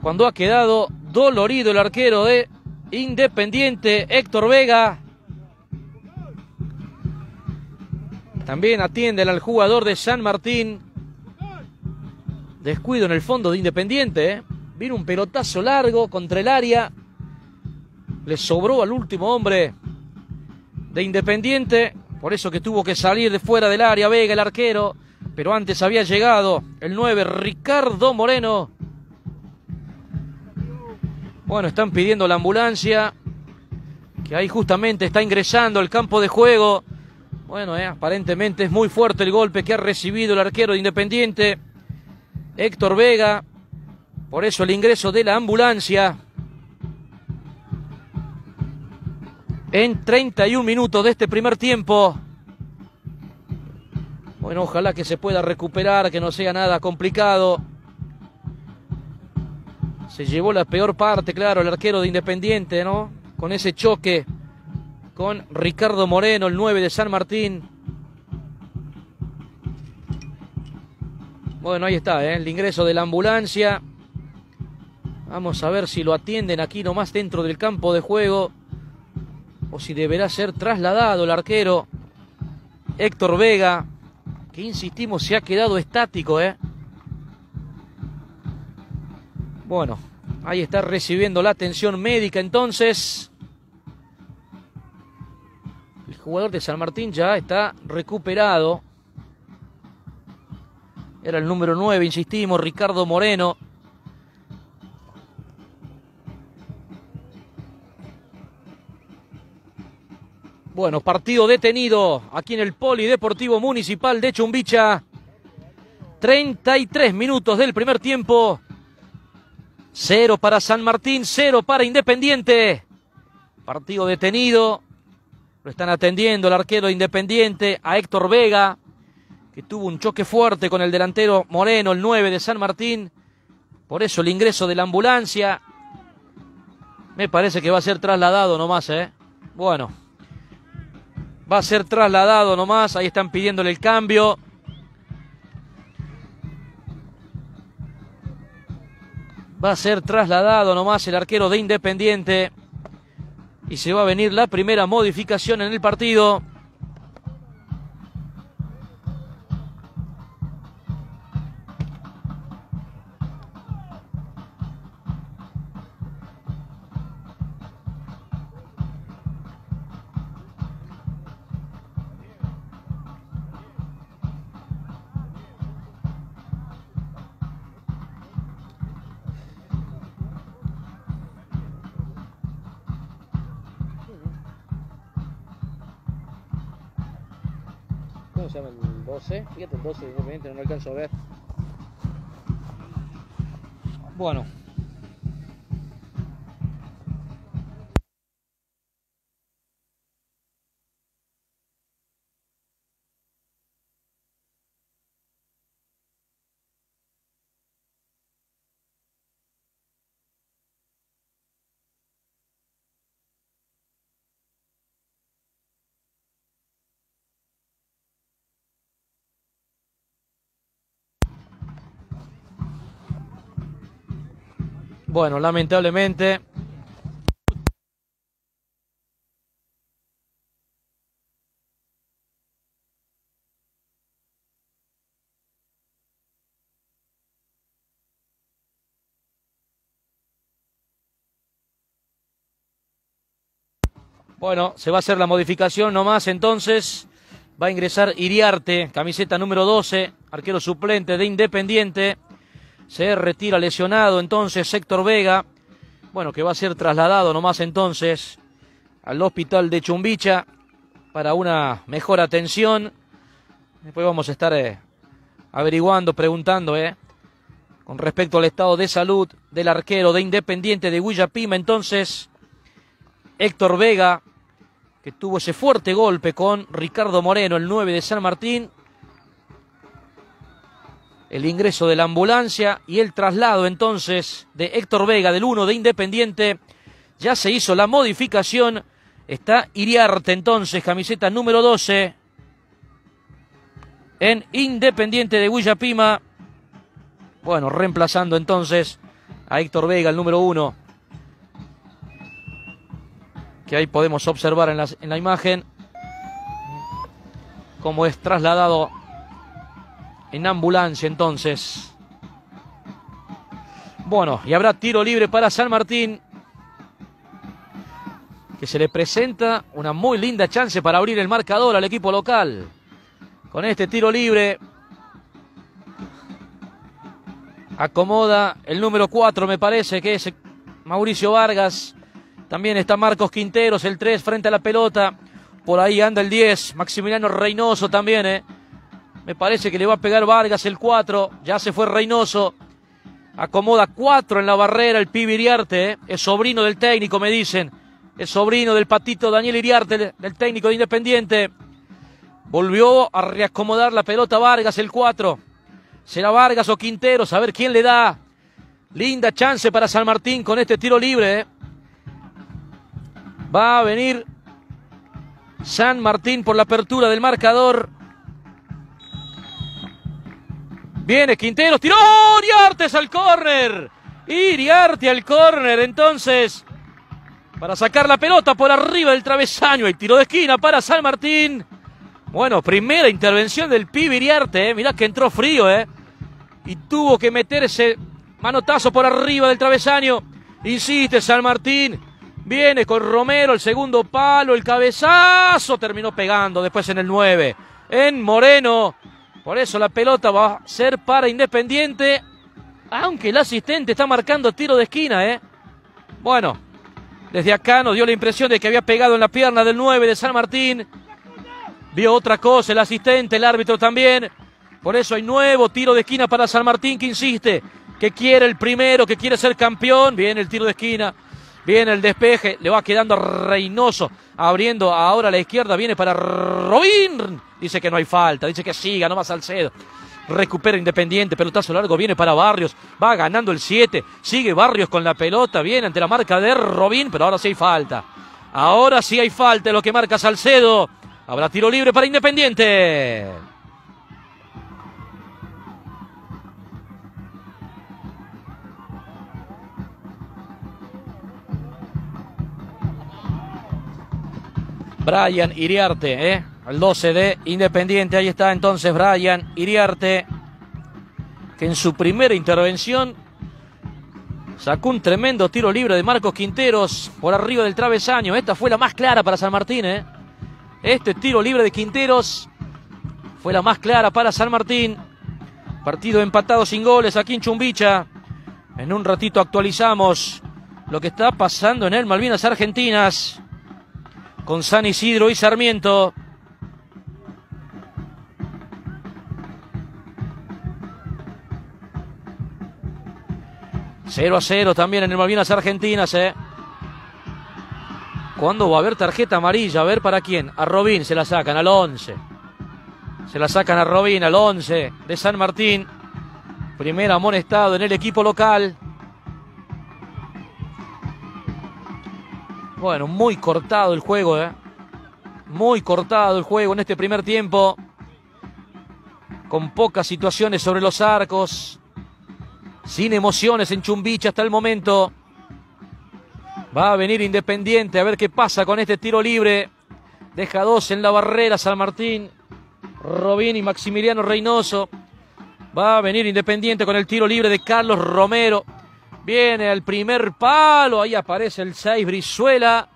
cuando ha quedado dolorido el arquero de Independiente, Héctor Vega. También atienden al jugador de San Martín. Descuido en el fondo de Independiente. ¿eh? Vino un pelotazo largo contra el área. Le sobró al último hombre de Independiente. Por eso que tuvo que salir de fuera del área Vega, el arquero. Pero antes había llegado el 9, Ricardo Moreno. Bueno, están pidiendo la ambulancia, que ahí justamente está ingresando al campo de juego. Bueno, eh, aparentemente es muy fuerte el golpe que ha recibido el arquero de Independiente, Héctor Vega. Por eso el ingreso de la ambulancia. En 31 minutos de este primer tiempo. Bueno, ojalá que se pueda recuperar, que no sea nada complicado. Se llevó la peor parte, claro, el arquero de Independiente, ¿no? Con ese choque con Ricardo Moreno, el 9 de San Martín. Bueno, ahí está, ¿eh? el ingreso de la ambulancia. Vamos a ver si lo atienden aquí nomás dentro del campo de juego. O si deberá ser trasladado el arquero Héctor Vega. Que insistimos, se ha quedado estático, ¿eh? Bueno, ahí está recibiendo la atención médica entonces. El jugador de San Martín ya está recuperado. Era el número 9, insistimos, Ricardo Moreno. Bueno, partido detenido aquí en el Polideportivo Municipal de Chumbicha. 33 minutos del primer tiempo. Cero para San Martín, cero para Independiente. Partido detenido. Lo están atendiendo el arquero Independiente a Héctor Vega, que tuvo un choque fuerte con el delantero Moreno, el 9 de San Martín. Por eso el ingreso de la ambulancia. Me parece que va a ser trasladado nomás, ¿eh? Bueno, va a ser trasladado nomás. Ahí están pidiéndole el cambio. Va a ser trasladado nomás el arquero de Independiente. Y se va a venir la primera modificación en el partido. 12? Fíjate el 12 de Independiente, no lo alcanzo a ver. Bueno. Bueno, lamentablemente. Bueno, se va a hacer la modificación nomás entonces. Va a ingresar Iriarte, camiseta número 12, arquero suplente de Independiente. Se retira lesionado entonces Héctor Vega. Bueno, que va a ser trasladado nomás entonces al hospital de Chumbicha para una mejor atención. Después vamos a estar eh, averiguando, preguntando, eh, con respecto al estado de salud del arquero de Independiente de Huillapima. Entonces, Héctor Vega, que tuvo ese fuerte golpe con Ricardo Moreno, el 9 de San Martín, el ingreso de la ambulancia y el traslado entonces de Héctor Vega del 1 de Independiente. Ya se hizo la modificación. Está Iriarte entonces, camiseta número 12 en Independiente de Huillapima. Bueno, reemplazando entonces a Héctor Vega, el número 1. Que ahí podemos observar en la, en la imagen cómo es trasladado en ambulancia entonces. Bueno, y habrá tiro libre para San Martín. Que se le presenta una muy linda chance para abrir el marcador al equipo local. Con este tiro libre. Acomoda el número 4, me parece que es Mauricio Vargas. También está Marcos Quinteros, el 3 frente a la pelota. Por ahí anda el 10, Maximiliano Reynoso también, ¿eh? Me parece que le va a pegar Vargas el 4. Ya se fue Reynoso. Acomoda 4 en la barrera el pibe Iriarte. ¿eh? Es sobrino del técnico, me dicen. Es sobrino del patito Daniel Iriarte, del técnico de Independiente. Volvió a reacomodar la pelota Vargas el 4. Será Vargas o Quinteros, a ver quién le da. Linda chance para San Martín con este tiro libre. ¿eh? Va a venir San Martín por la apertura del marcador. Viene Quinteros, tiró Iriartes al córner. Iriarte al córner, entonces, para sacar la pelota por arriba del travesaño. El tiro de esquina para San Martín. Bueno, primera intervención del pibe Iriarte, eh. mirá que entró frío, ¿eh? Y tuvo que meter ese manotazo por arriba del travesaño. Insiste San Martín. Viene con Romero, el segundo palo, el cabezazo. Terminó pegando después en el 9. En Moreno Por eso la pelota va a ser para Independiente. Aunque el asistente está marcando tiro de esquina, ¿eh? Bueno, desde acá nos dio la impresión de que había pegado en la pierna del 9 de San Martín. Vio otra cosa el asistente, el árbitro también. Por eso hay nuevo tiro de esquina para San Martín que insiste, que quiere el primero, que quiere ser campeón. Viene el tiro de esquina, viene el despeje, le va quedando Reynoso, abriendo ahora la izquierda, viene para Robin. Dice que no hay falta, dice que siga, no más Salcedo. Recupera Independiente, pelotazo largo, viene para Barrios, va ganando el 7, sigue Barrios con la pelota, viene ante la marca de Robin, pero ahora sí hay falta. Ahora sí hay falta, lo que marca Salcedo. Habrá tiro libre para Independiente. Brian Iriarte, ¿eh? el 12 de Independiente. Ahí está entonces Brian Iriarte, que en su primera intervención sacó un tremendo tiro libre de Marcos Quinteros por arriba del travesaño. Esta fue la más clara para San Martín. ¿eh? Este tiro libre de Quinteros fue la más clara para San Martín. Partido empatado sin goles aquí en Chumbicha. En un ratito actualizamos lo que está pasando en el Malvinas Argentinas con San Isidro y Sarmiento. 0 a 0 también en el Malvinas Argentinas, ¿eh? ¿Cuándo va a haber tarjeta amarilla? A ver para quién. A Robín se la sacan, al 11. Se la sacan a Robín, al 11 de San Martín. Primer amonestado en el equipo local. Bueno, muy cortado el juego, ¿eh? Muy cortado el juego en este primer tiempo. Con pocas situaciones sobre los arcos. Sin emociones en Chumbicha hasta el momento. Va a venir Independiente a ver qué pasa con este tiro libre. Deja dos en la barrera San Martín. Robín y Maximiliano Reynoso. Va a venir Independiente con el tiro libre de Carlos Romero. Viene al primer palo. Ahí aparece el 6 Brizuela.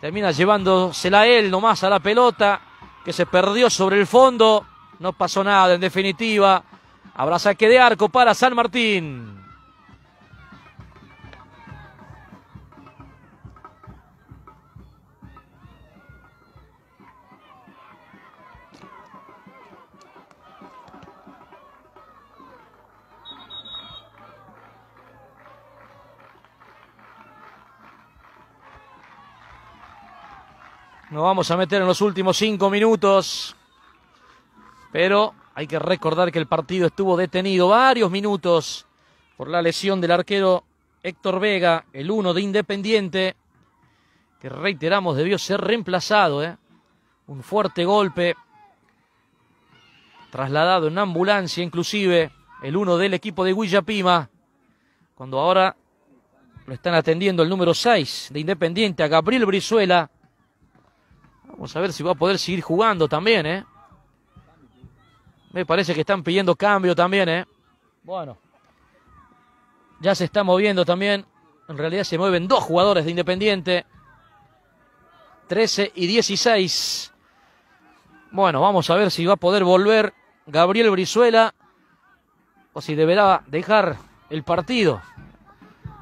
Termina llevándosela él nomás a la pelota. Que se perdió sobre el fondo. No pasó nada en definitiva. Habrá saque de arco para San Martín. Nos vamos a meter en los últimos cinco minutos. Pero hay que recordar que el partido estuvo detenido varios minutos por la lesión del arquero Héctor Vega, el uno de Independiente, que reiteramos debió ser reemplazado. ¿eh? Un fuerte golpe, trasladado en ambulancia inclusive, el uno del equipo de Guillapima, cuando ahora lo están atendiendo el número 6 de Independiente, a Gabriel Brizuela. Vamos a ver si va a poder seguir jugando también, ¿eh? Me parece que están pidiendo cambio también, ¿eh? Bueno. Ya se está moviendo también. En realidad se mueven dos jugadores de Independiente. 13 y 16. Bueno, vamos a ver si va a poder volver Gabriel Brizuela o si deberá dejar el partido.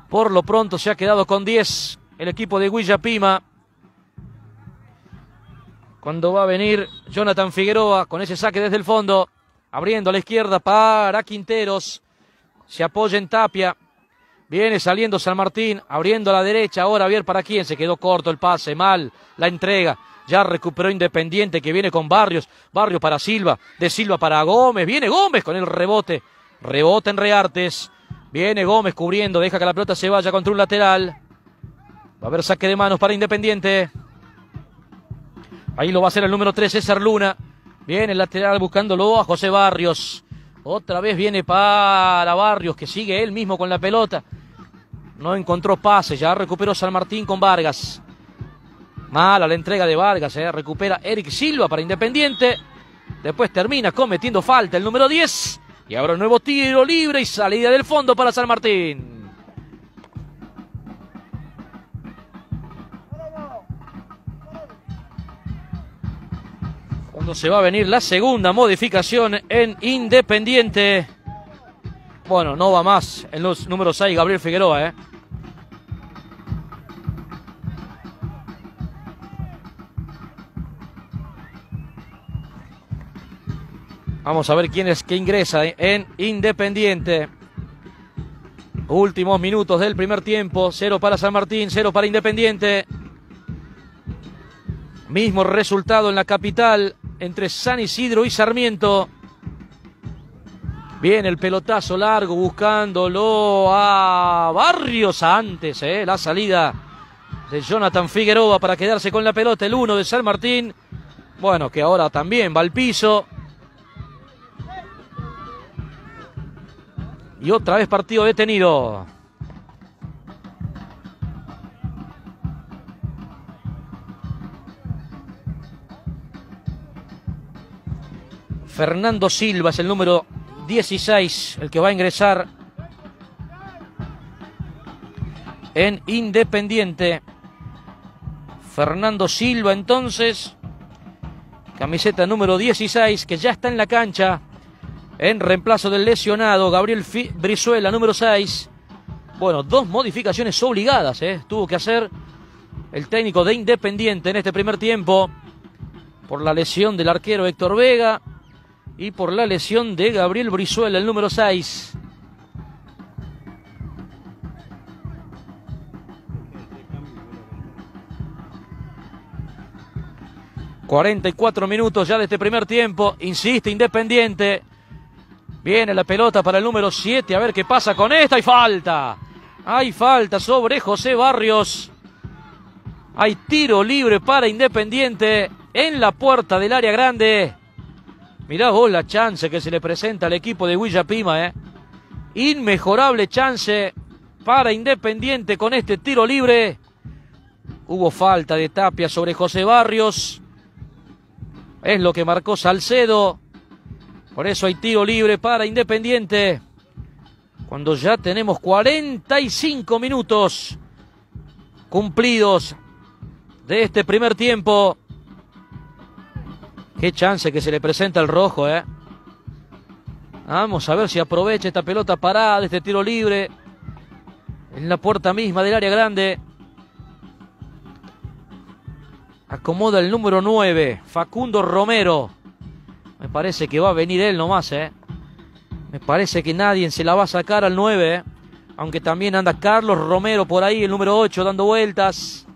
Por lo pronto se ha quedado con 10 el equipo de Guillapima. Cuando va a venir Jonathan Figueroa con ese saque desde el fondo. Abriendo a la izquierda para Quinteros. Se apoya en Tapia. Viene saliendo San Martín. Abriendo a la derecha. Ahora ver para quién. Se quedó corto el pase. Mal la entrega. Ya recuperó Independiente que viene con Barrios. Barrios para Silva. De Silva para Gómez. Viene Gómez con el rebote. Rebota en Reartes. Viene Gómez cubriendo. Deja que la pelota se vaya contra un lateral. Va a haber saque de manos para Independiente. Ahí lo va a hacer el número 3, César Luna. Viene el lateral buscándolo a José Barrios. Otra vez viene para Barrios, que sigue él mismo con la pelota. No encontró pase, ya recuperó San Martín con Vargas. Mala la entrega de Vargas, eh. recupera Eric Silva para Independiente. Después termina cometiendo falta el número 10. Y ahora un nuevo tiro libre y salida del fondo para San Martín. Cuando se va a venir la segunda modificación en Independiente. Bueno, no va más en los números 6 Gabriel Figueroa, ¿eh? Vamos a ver quién es que ingresa en Independiente. Últimos minutos del primer tiempo. Cero para San Martín, cero para Independiente. Mismo resultado en la capital entre San Isidro y Sarmiento. Viene el pelotazo largo buscándolo a Barrios antes, ¿eh? la salida de Jonathan Figueroa para quedarse con la pelota, el uno de San Martín. Bueno, que ahora también va al piso. Y otra vez partido detenido. Fernando Silva es el número 16, el que va a ingresar en Independiente. Fernando Silva entonces, camiseta número 16, que ya está en la cancha en reemplazo del lesionado Gabriel Brizuela, número 6. Bueno, dos modificaciones obligadas, ¿eh? tuvo que hacer el técnico de Independiente en este primer tiempo por la lesión del arquero Héctor Vega y por la lesión de Gabriel Brizuela, el número 6. ...44 minutos ya de este primer tiempo... ...insiste Independiente... Viene la pelota para el número 7. A ver qué pasa con esta. Hay falta. Hay falta sobre José Barrios. Hay tiro libre para Independiente en la puerta del área grande. Mirá vos la chance que se le presenta al equipo de Huilla Pima. ¿eh? Inmejorable chance para Independiente con este tiro libre. Hubo falta de Tapia sobre José Barrios. Es lo que marcó Salcedo. Por eso hay tiro libre para Independiente. Cuando ya tenemos 45 minutos cumplidos de este primer tiempo. Qué chance que se le presenta el rojo, ¿eh? Vamos a ver si aprovecha esta pelota parada, este tiro libre. En la puerta misma del área grande. Acomoda el número 9, Facundo Romero. Me parece que va a venir él nomás, ¿eh? Me parece que nadie se la va a sacar al 9, ¿eh? Aunque también anda Carlos Romero por ahí, el número 8, dando vueltas.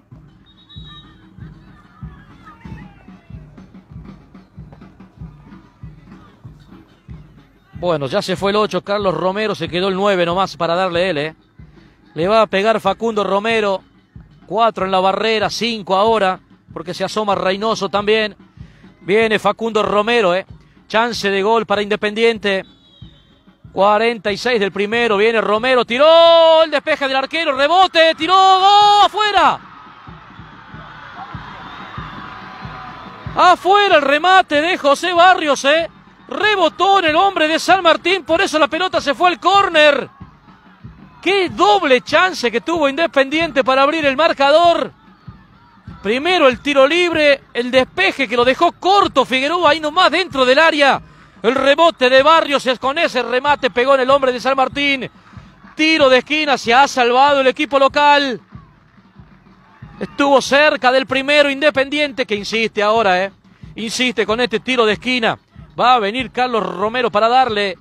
Bueno, ya se fue el 8, Carlos Romero, se quedó el 9 nomás para darle él, ¿eh? Le va a pegar Facundo Romero. 4 en la barrera, 5 ahora, porque se asoma Reynoso también. Viene Facundo Romero, ¿eh? Chance de gol para Independiente. 46 del primero, viene Romero, tiró el despeje del arquero, rebote, tiró, ¡gol! afuera. Afuera el remate de José Barrios, ¿eh? Rebotó en el hombre de San Martín, por eso la pelota se fue al córner. Qué doble chance que tuvo Independiente para abrir el marcador. Primero el tiro libre, el despeje que lo dejó corto Figueroa ahí nomás dentro del área. El rebote de Barrios con ese remate pegó en el hombre de San Martín. Tiro de esquina, se ha salvado el equipo local. Estuvo cerca del primero Independiente que insiste ahora, ¿eh? Insiste con este tiro de esquina. Va a venir Carlos Romero para darle.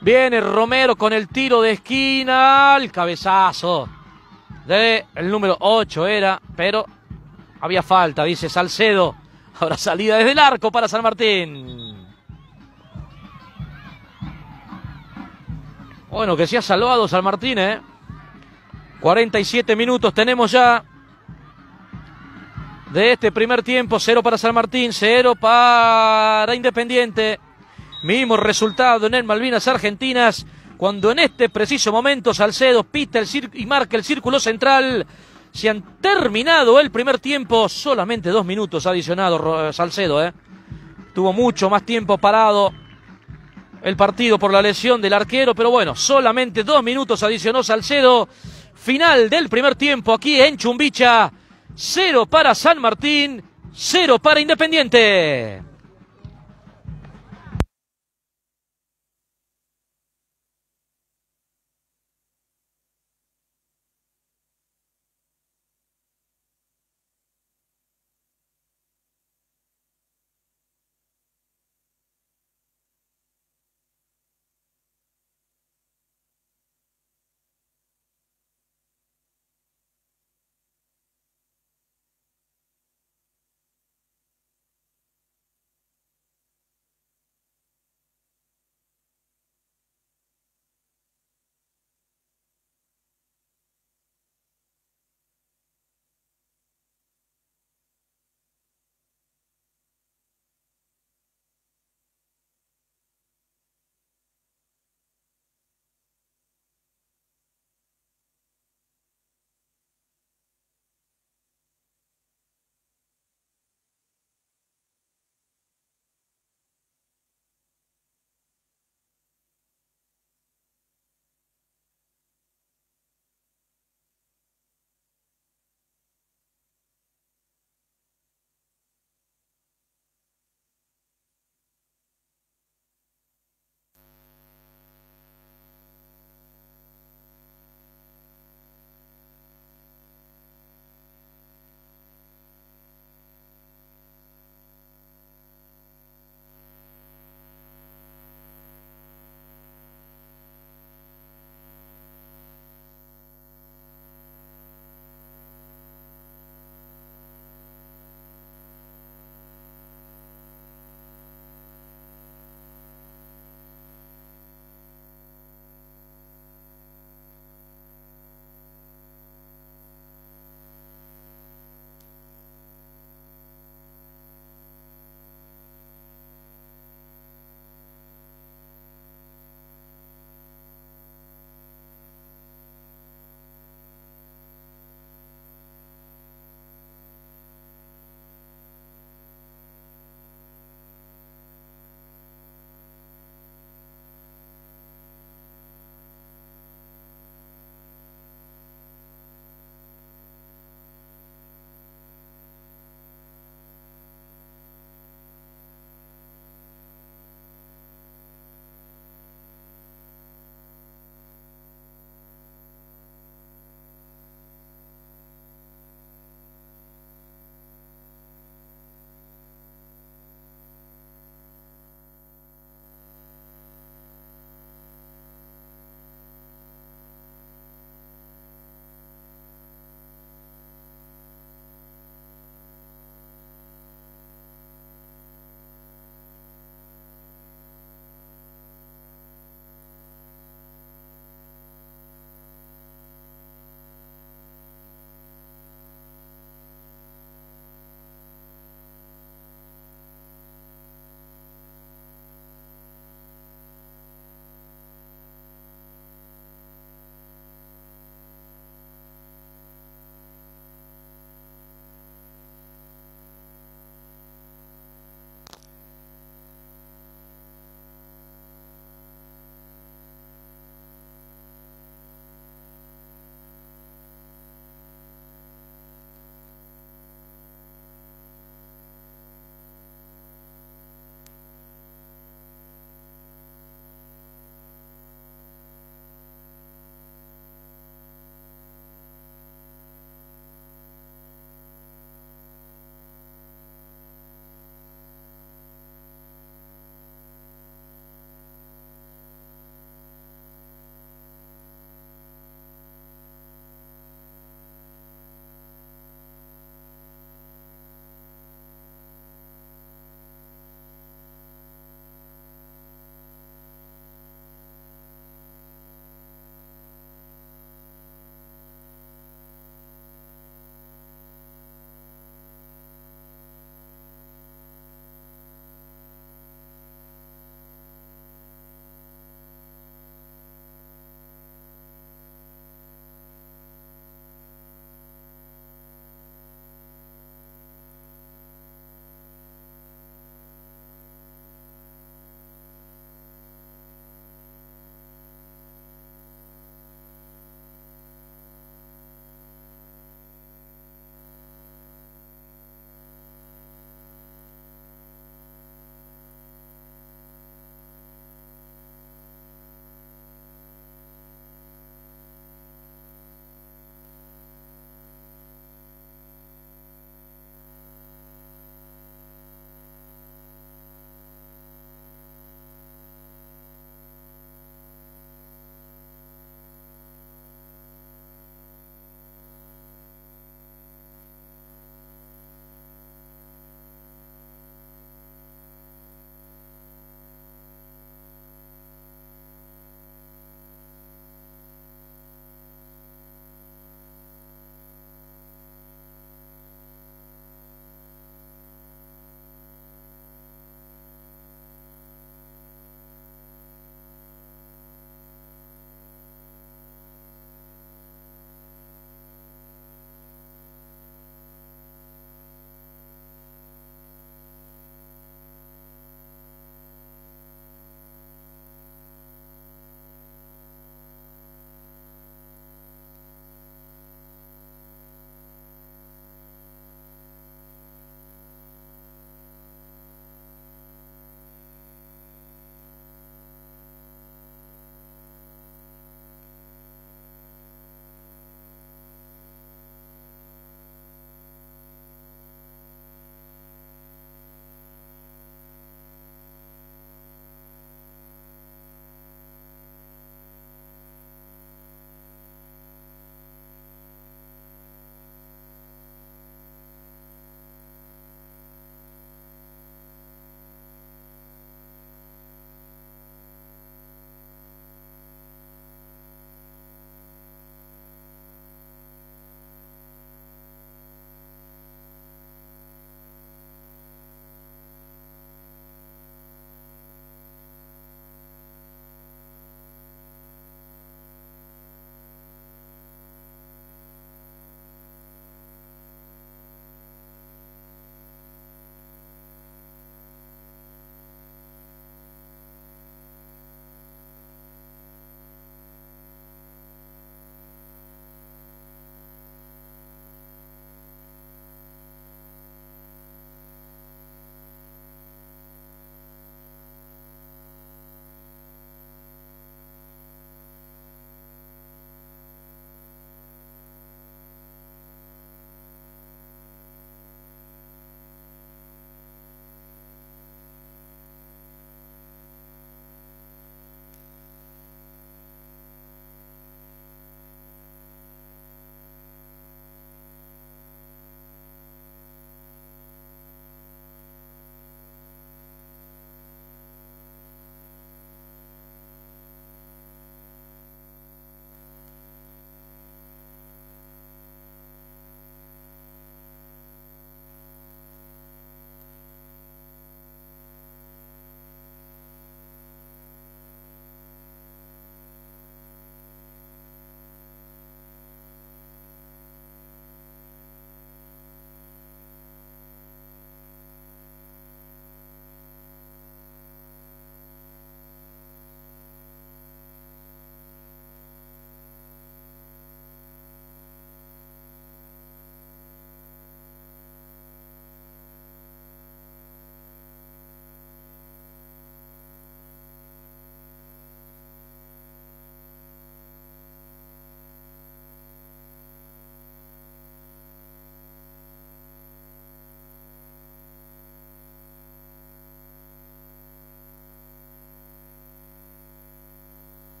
Viene Romero con el tiro de esquina. El cabezazo de el número 8 era, pero había falta, dice Salcedo. Ahora salida desde el arco para San Martín. Bueno, que se ha salvado San Martín, ¿eh? 47 minutos tenemos ya de este primer tiempo. Cero para San Martín, cero para Independiente. Mismo resultado en el Malvinas Argentinas cuando en este preciso momento Salcedo pita el y marca el círculo central. Se han terminado el primer tiempo, solamente dos minutos adicionado Salcedo, ¿eh? Tuvo mucho más tiempo parado el partido por la lesión del arquero, pero bueno, solamente dos minutos adicionó Salcedo. Final del primer tiempo aquí en Chumbicha. Cero para San Martín, 0 para Independiente.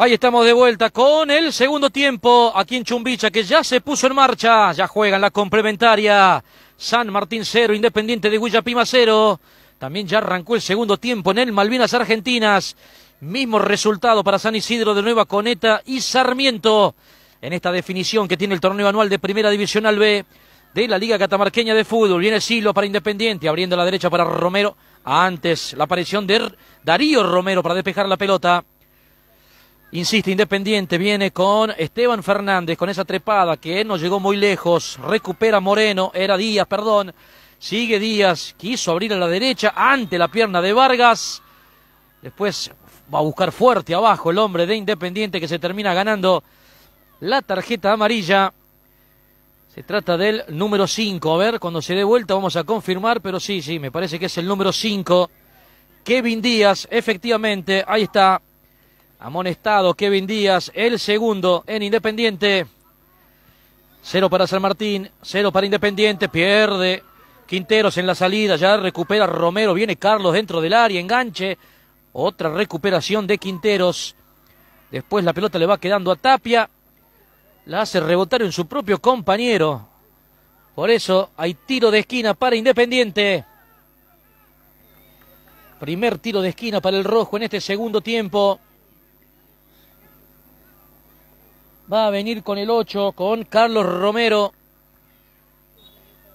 Ahí estamos de vuelta con el segundo tiempo aquí en Chumbicha que ya se puso en marcha, ya juegan la complementaria. San Martín 0, Independiente de Guillapima 0. También ya arrancó el segundo tiempo en el Malvinas Argentinas. Mismo resultado para San Isidro de Nueva Coneta y Sarmiento en esta definición que tiene el torneo anual de Primera Divisional B de la Liga Catamarqueña de Fútbol. Viene Silo para Independiente, abriendo la derecha para Romero. Antes la aparición de Darío Romero para despejar la pelota. Insiste Independiente, viene con Esteban Fernández, con esa trepada que no llegó muy lejos. Recupera Moreno, era Díaz, perdón. Sigue Díaz, quiso abrir a la derecha ante la pierna de Vargas. Después va a buscar fuerte abajo el hombre de Independiente que se termina ganando la tarjeta amarilla. Se trata del número 5. A ver, cuando se dé vuelta vamos a confirmar, pero sí, sí, me parece que es el número 5. Kevin Díaz, efectivamente, ahí está. Amonestado Kevin Díaz, el segundo en Independiente. Cero para San Martín, cero para Independiente, pierde Quinteros en la salida, ya recupera Romero, viene Carlos dentro del área, enganche. Otra recuperación de Quinteros. Después la pelota le va quedando a Tapia la hace rebotar en su propio compañero. Por eso hay tiro de esquina para Independiente. Primer tiro de esquina para el rojo en este segundo tiempo. Va a venir con el 8, con Carlos Romero.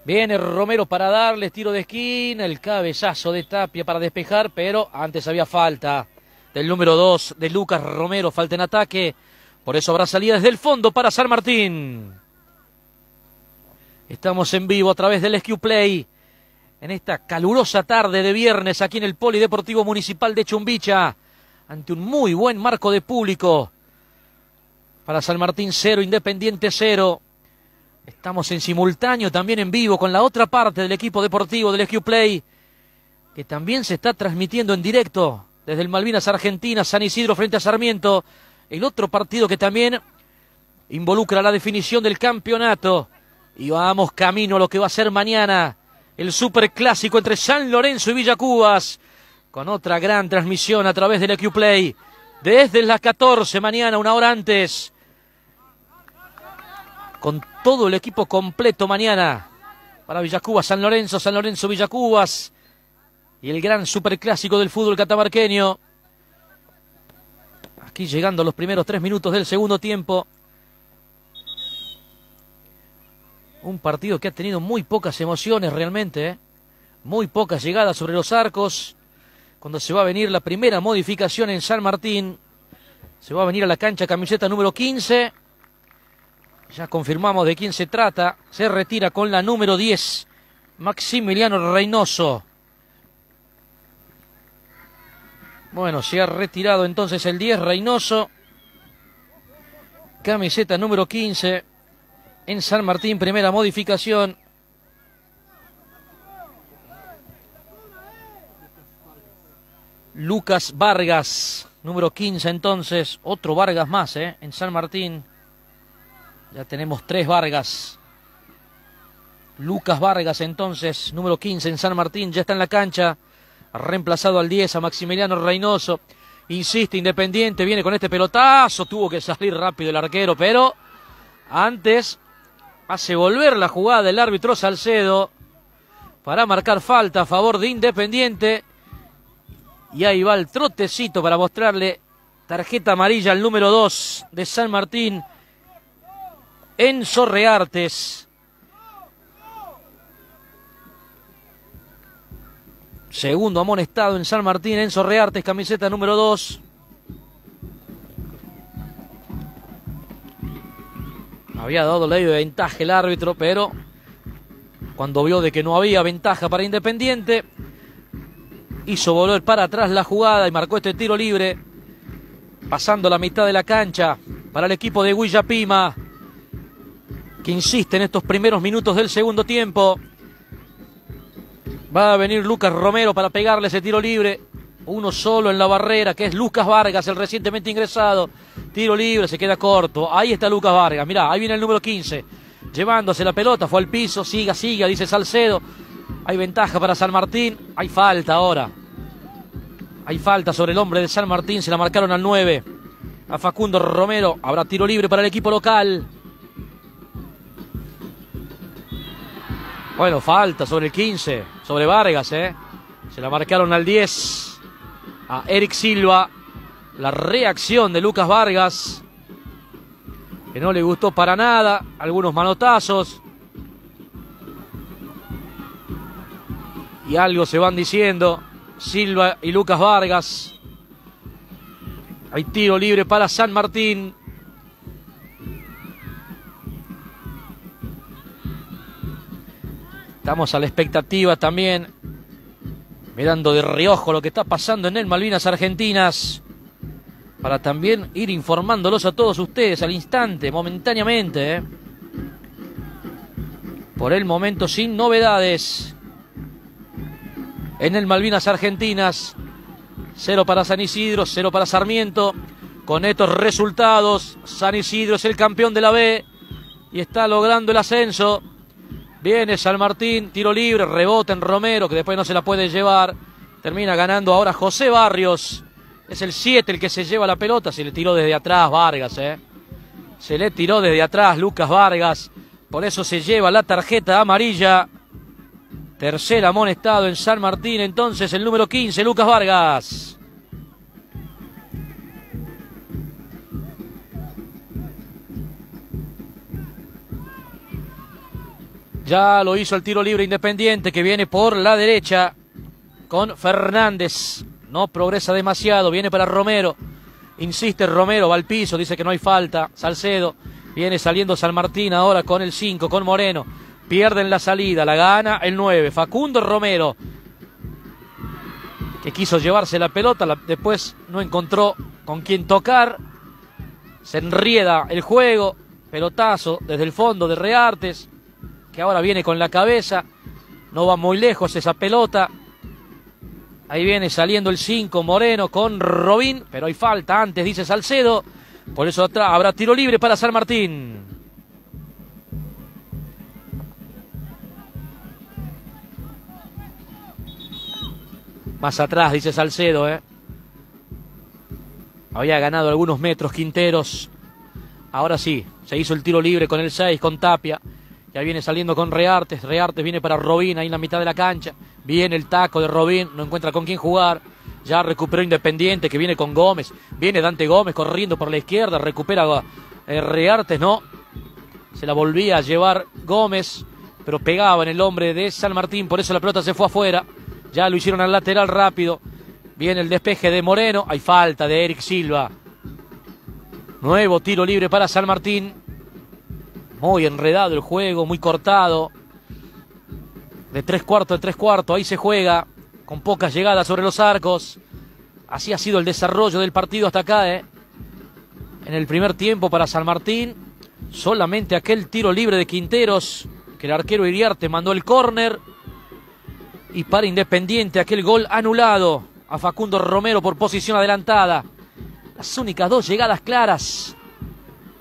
Viene Romero para darle tiro de esquina, el cabezazo de Tapia para despejar, pero antes había falta del número 2 de Lucas Romero, falta en ataque. Por eso habrá salida desde el fondo para San Martín. Estamos en vivo a través del SQ Play en esta calurosa tarde de viernes aquí en el Polideportivo Municipal de Chumbicha, ante un muy buen marco de público. Para San Martín 0, Independiente 0. Estamos en simultáneo también en vivo con la otra parte del equipo deportivo del SQ Play, que también se está transmitiendo en directo desde el Malvinas Argentina, San Isidro frente a Sarmiento el otro partido que también involucra la definición del campeonato. Y vamos camino a lo que va a ser mañana el superclásico entre San Lorenzo y Villacubas, con otra gran transmisión a través del Play desde las 14 mañana, una hora antes, con todo el equipo completo mañana para Villacubas, San Lorenzo, San Lorenzo, Villacubas y el gran superclásico del fútbol catamarqueño. Aquí llegando los primeros tres minutos del segundo tiempo. Un partido que ha tenido muy pocas emociones realmente. ¿eh? Muy pocas llegadas sobre los arcos. Cuando se va a venir la primera modificación en San Martín. Se va a venir a la cancha camiseta número 15. Ya confirmamos de quién se trata. Se retira con la número 10. Maximiliano Reynoso. Bueno, se ha retirado entonces el 10 Reynoso. Camiseta número 15 en San Martín, primera modificación. Lucas Vargas, número 15 entonces, otro Vargas más ¿eh? en San Martín. Ya tenemos tres Vargas. Lucas Vargas entonces, número 15 en San Martín, ya está en la cancha reemplazado al 10 a Maximiliano Reynoso. Insiste Independiente, viene con este pelotazo, tuvo que salir rápido el arquero, pero antes hace volver la jugada del árbitro Salcedo para marcar falta a favor de Independiente. Y ahí va el trotecito para mostrarle tarjeta amarilla al número 2 de San Martín, Enzo Reartes. Segundo amonestado en San Martín, Enzo Reartes, camiseta número 2. Había dado ley de ventaja el árbitro, pero cuando vio de que no había ventaja para Independiente, hizo volver para atrás la jugada y marcó este tiro libre, pasando la mitad de la cancha para el equipo de Pima, que insiste en estos primeros minutos del segundo tiempo. Va a venir Lucas Romero para pegarle ese tiro libre. Uno solo en la barrera, que es Lucas Vargas, el recientemente ingresado. Tiro libre, se queda corto. Ahí está Lucas Vargas. Mirá, ahí viene el número 15. Llevándose la pelota, fue al piso. Siga, siga, dice Salcedo. Hay ventaja para San Martín. Hay falta ahora. Hay falta sobre el hombre de San Martín. Se la marcaron al 9. a Facundo Romero. Habrá tiro libre para el equipo local. Bueno, falta sobre el 15, sobre Vargas, ¿eh? Se la marcaron al 10 a Eric Silva. La reacción de Lucas Vargas, que no le gustó para nada. Algunos manotazos. Y algo se van diciendo Silva y Lucas Vargas. Hay tiro libre para San Martín. Estamos a la expectativa también, mirando de reojo lo que está pasando en el Malvinas Argentinas, para también ir informándolos a todos ustedes al instante, momentáneamente. ¿eh? Por el momento sin novedades. En el Malvinas Argentinas, cero para San Isidro, cero para Sarmiento. Con estos resultados, San Isidro es el campeón de la B y está logrando el ascenso. Viene San Martín, tiro libre, rebota en Romero, que después no se la puede llevar. Termina ganando ahora José Barrios. Es el 7 el que se lleva la pelota. Se le tiró desde atrás Vargas, ¿eh? Se le tiró desde atrás Lucas Vargas. Por eso se lleva la tarjeta amarilla. Tercer amonestado en San Martín. Entonces el número 15, Lucas Vargas. Ya lo hizo el tiro libre independiente que viene por la derecha con Fernández. No progresa demasiado, viene para Romero. Insiste Romero, va al piso, dice que no hay falta. Salcedo viene saliendo San Martín ahora con el 5, con Moreno. Pierden la salida, la gana el 9. Facundo Romero, que quiso llevarse la pelota, después no encontró con quién tocar. Se enrieda el juego, pelotazo desde el fondo de Reartes que ahora viene con la cabeza. No va muy lejos esa pelota. Ahí viene saliendo el 5 Moreno con Robín, pero hay falta antes, dice Salcedo. Por eso habrá tiro libre para San Martín. Más atrás, dice Salcedo, ¿eh? Había ganado algunos metros Quinteros. Ahora sí, se hizo el tiro libre con el 6, con Tapia. Ya viene saliendo con Reartes. Reartes viene para Robín ahí en la mitad de la cancha. Viene el taco de Robín. No encuentra con quién jugar. Ya recuperó Independiente que viene con Gómez. Viene Dante Gómez corriendo por la izquierda. Recupera eh, Reartes, no. Se la volvía a llevar Gómez. Pero pegaba en el hombre de San Martín. Por eso la pelota se fue afuera. Ya lo hicieron al lateral rápido. Viene el despeje de Moreno. Hay falta de Eric Silva. Nuevo tiro libre para San Martín. Muy enredado el juego, muy cortado. De tres cuartos de tres cuartos, ahí se juega, con pocas llegadas sobre los arcos. Así ha sido el desarrollo del partido hasta acá, ¿eh? En el primer tiempo para San Martín, solamente aquel tiro libre de Quinteros, que el arquero Iriarte mandó el córner. Y para Independiente, aquel gol anulado a Facundo Romero por posición adelantada. Las únicas dos llegadas claras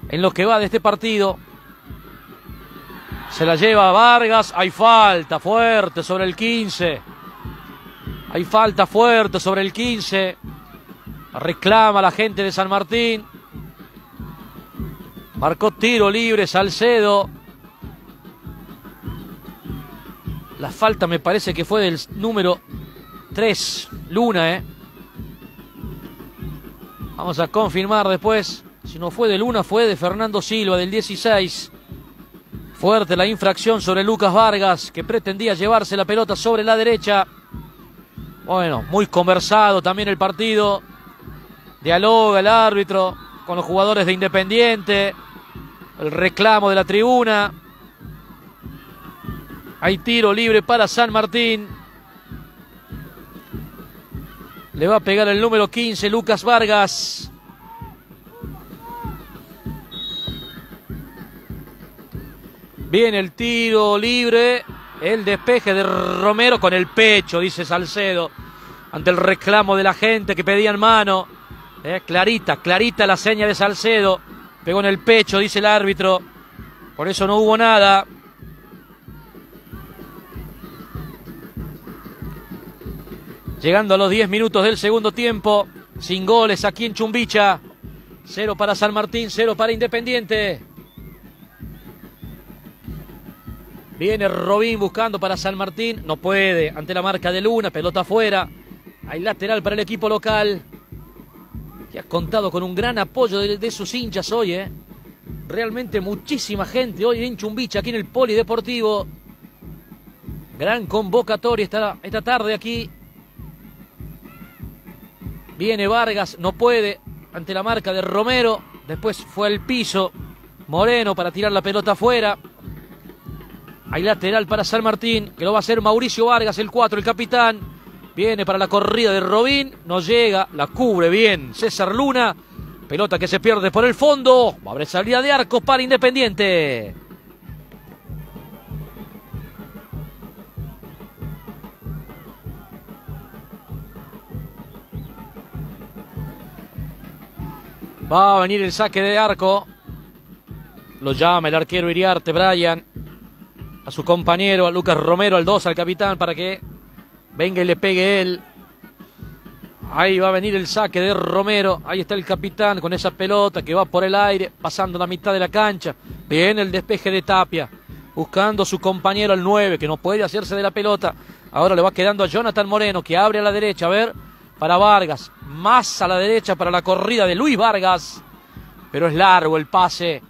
en lo que va de este partido. Se la lleva Vargas. Hay falta fuerte sobre el 15. Hay falta fuerte sobre el 15. Reclama la gente de San Martín. Marcó tiro libre Salcedo. La falta me parece que fue del número 3, Luna, ¿eh? Vamos a confirmar después. Si no fue de Luna, fue de Fernando Silva, del 16. Fuerte la infracción sobre Lucas Vargas, que pretendía llevarse la pelota sobre la derecha. Bueno, muy conversado también el partido. Dialoga el árbitro con los jugadores de Independiente. El reclamo de la tribuna. Hay tiro libre para San Martín. Le va a pegar el número 15, Lucas Vargas. Viene el tiro libre. El despeje de Romero con el pecho, dice Salcedo. Ante el reclamo de la gente que pedían mano. Eh, clarita, clarita la seña de Salcedo. Pegó en el pecho, dice el árbitro. Por eso no hubo nada. Llegando a los 10 minutos del segundo tiempo. Sin goles aquí en Chumbicha. Cero para San Martín, cero para Independiente. Viene Robín buscando para San Martín. No puede. Ante la marca de Luna. Pelota afuera. Hay lateral para el equipo local. Que ha contado con un gran apoyo de, sus hinchas hoy. ¿eh? Realmente muchísima gente hoy en Chumbicha, aquí en el Polideportivo. Gran convocatoria esta, esta tarde aquí. Viene Vargas, no puede ante la marca de Romero. Después fue al piso. Moreno para tirar la pelota afuera. Hay lateral para San Martín, que lo va a hacer Mauricio Vargas, el 4, el capitán. Viene para la corrida de Robín, no llega, la cubre bien César Luna. Pelota que se pierde por el fondo. Abre salida de arco para Independiente. Va a venir el saque de arco. Lo llama el arquero Iriarte, Brian. A su compañero, a Lucas Romero, al 2, al capitán, para que venga y le pegue él. Ahí va a venir el saque de Romero. Ahí está el capitán con esa pelota que va por el aire, pasando la mitad de la cancha. Viene el despeje de Tapia, buscando a su compañero al 9, que no puede hacerse de la pelota. Ahora le va quedando a Jonathan Moreno, que abre a la derecha. A ver, para Vargas. Más a la derecha para la corrida de Luis Vargas. Pero es largo el pase.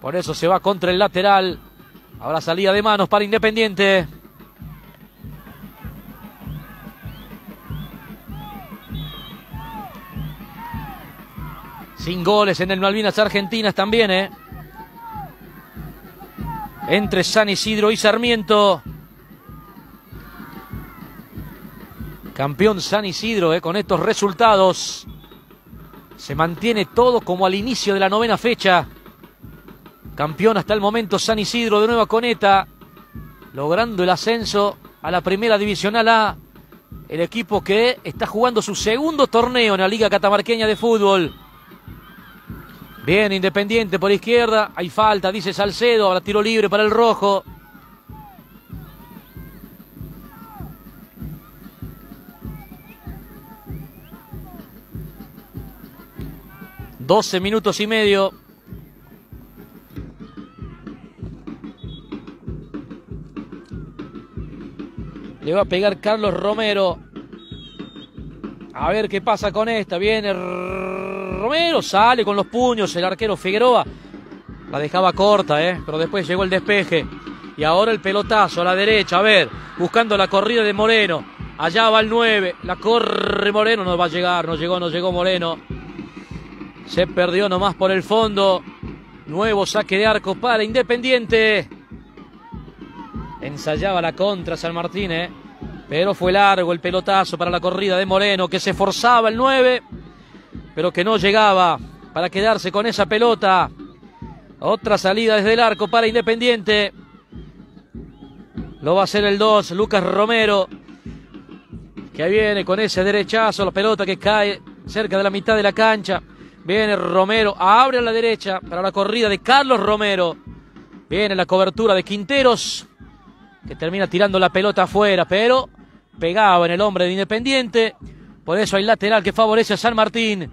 Por eso se va contra el lateral. Ahora salida de manos para Independiente. Sin goles en el Malvinas Argentinas también, ¿eh? Entre San Isidro y Sarmiento. Campeón San Isidro eh, con estos resultados. Se mantiene todo como al inicio de la novena fecha. Campeón hasta el momento San Isidro de Nueva Coneta. Logrando el ascenso a la primera divisional A. El equipo que está jugando su segundo torneo en la Liga Catamarqueña de Fútbol. Bien, Independiente por izquierda. Hay falta, dice Salcedo. Ahora tiro libre para el rojo. 12 minutos y medio. Le va a pegar Carlos Romero. A ver qué pasa con esta. Viene Romero, sale con los puños. El arquero Figueroa la dejaba corta, ¿eh? pero después llegó el despeje. Y ahora el pelotazo a la derecha. A ver, buscando la corrida de Moreno. Allá va el 9. La corre Moreno. No va a llegar. No llegó, no llegó Moreno. Se perdió nomás por el fondo. Nuevo saque de arco para Independiente. Ensayaba la contra San Martín, ¿eh? pero fue largo el pelotazo para la corrida de Moreno, que se forzaba el 9, pero que no llegaba para quedarse con esa pelota. Otra salida desde el arco para Independiente. Lo va a hacer el 2, Lucas Romero, que viene con ese derechazo, la pelota que cae cerca de la mitad de la cancha. Viene Romero, abre a la derecha para la corrida de Carlos Romero. Viene la cobertura de Quinteros, que termina tirando la pelota afuera, pero pegado en el hombre de Independiente. Por eso hay lateral que favorece a San Martín,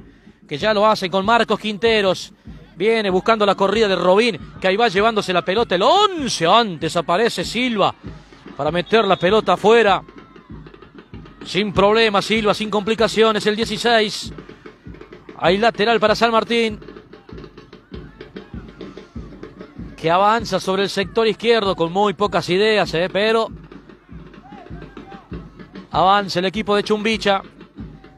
que ya lo hace con Marcos Quinteros. Viene buscando la corrida de Robín, que ahí va llevándose la pelota. El 11 antes aparece Silva para meter la pelota afuera. Sin problema, Silva, sin complicaciones. El 16 hay lateral para San Martín. Que avanza sobre el sector izquierdo con muy pocas ideas, eh, pero avanza el equipo de Chumbicha.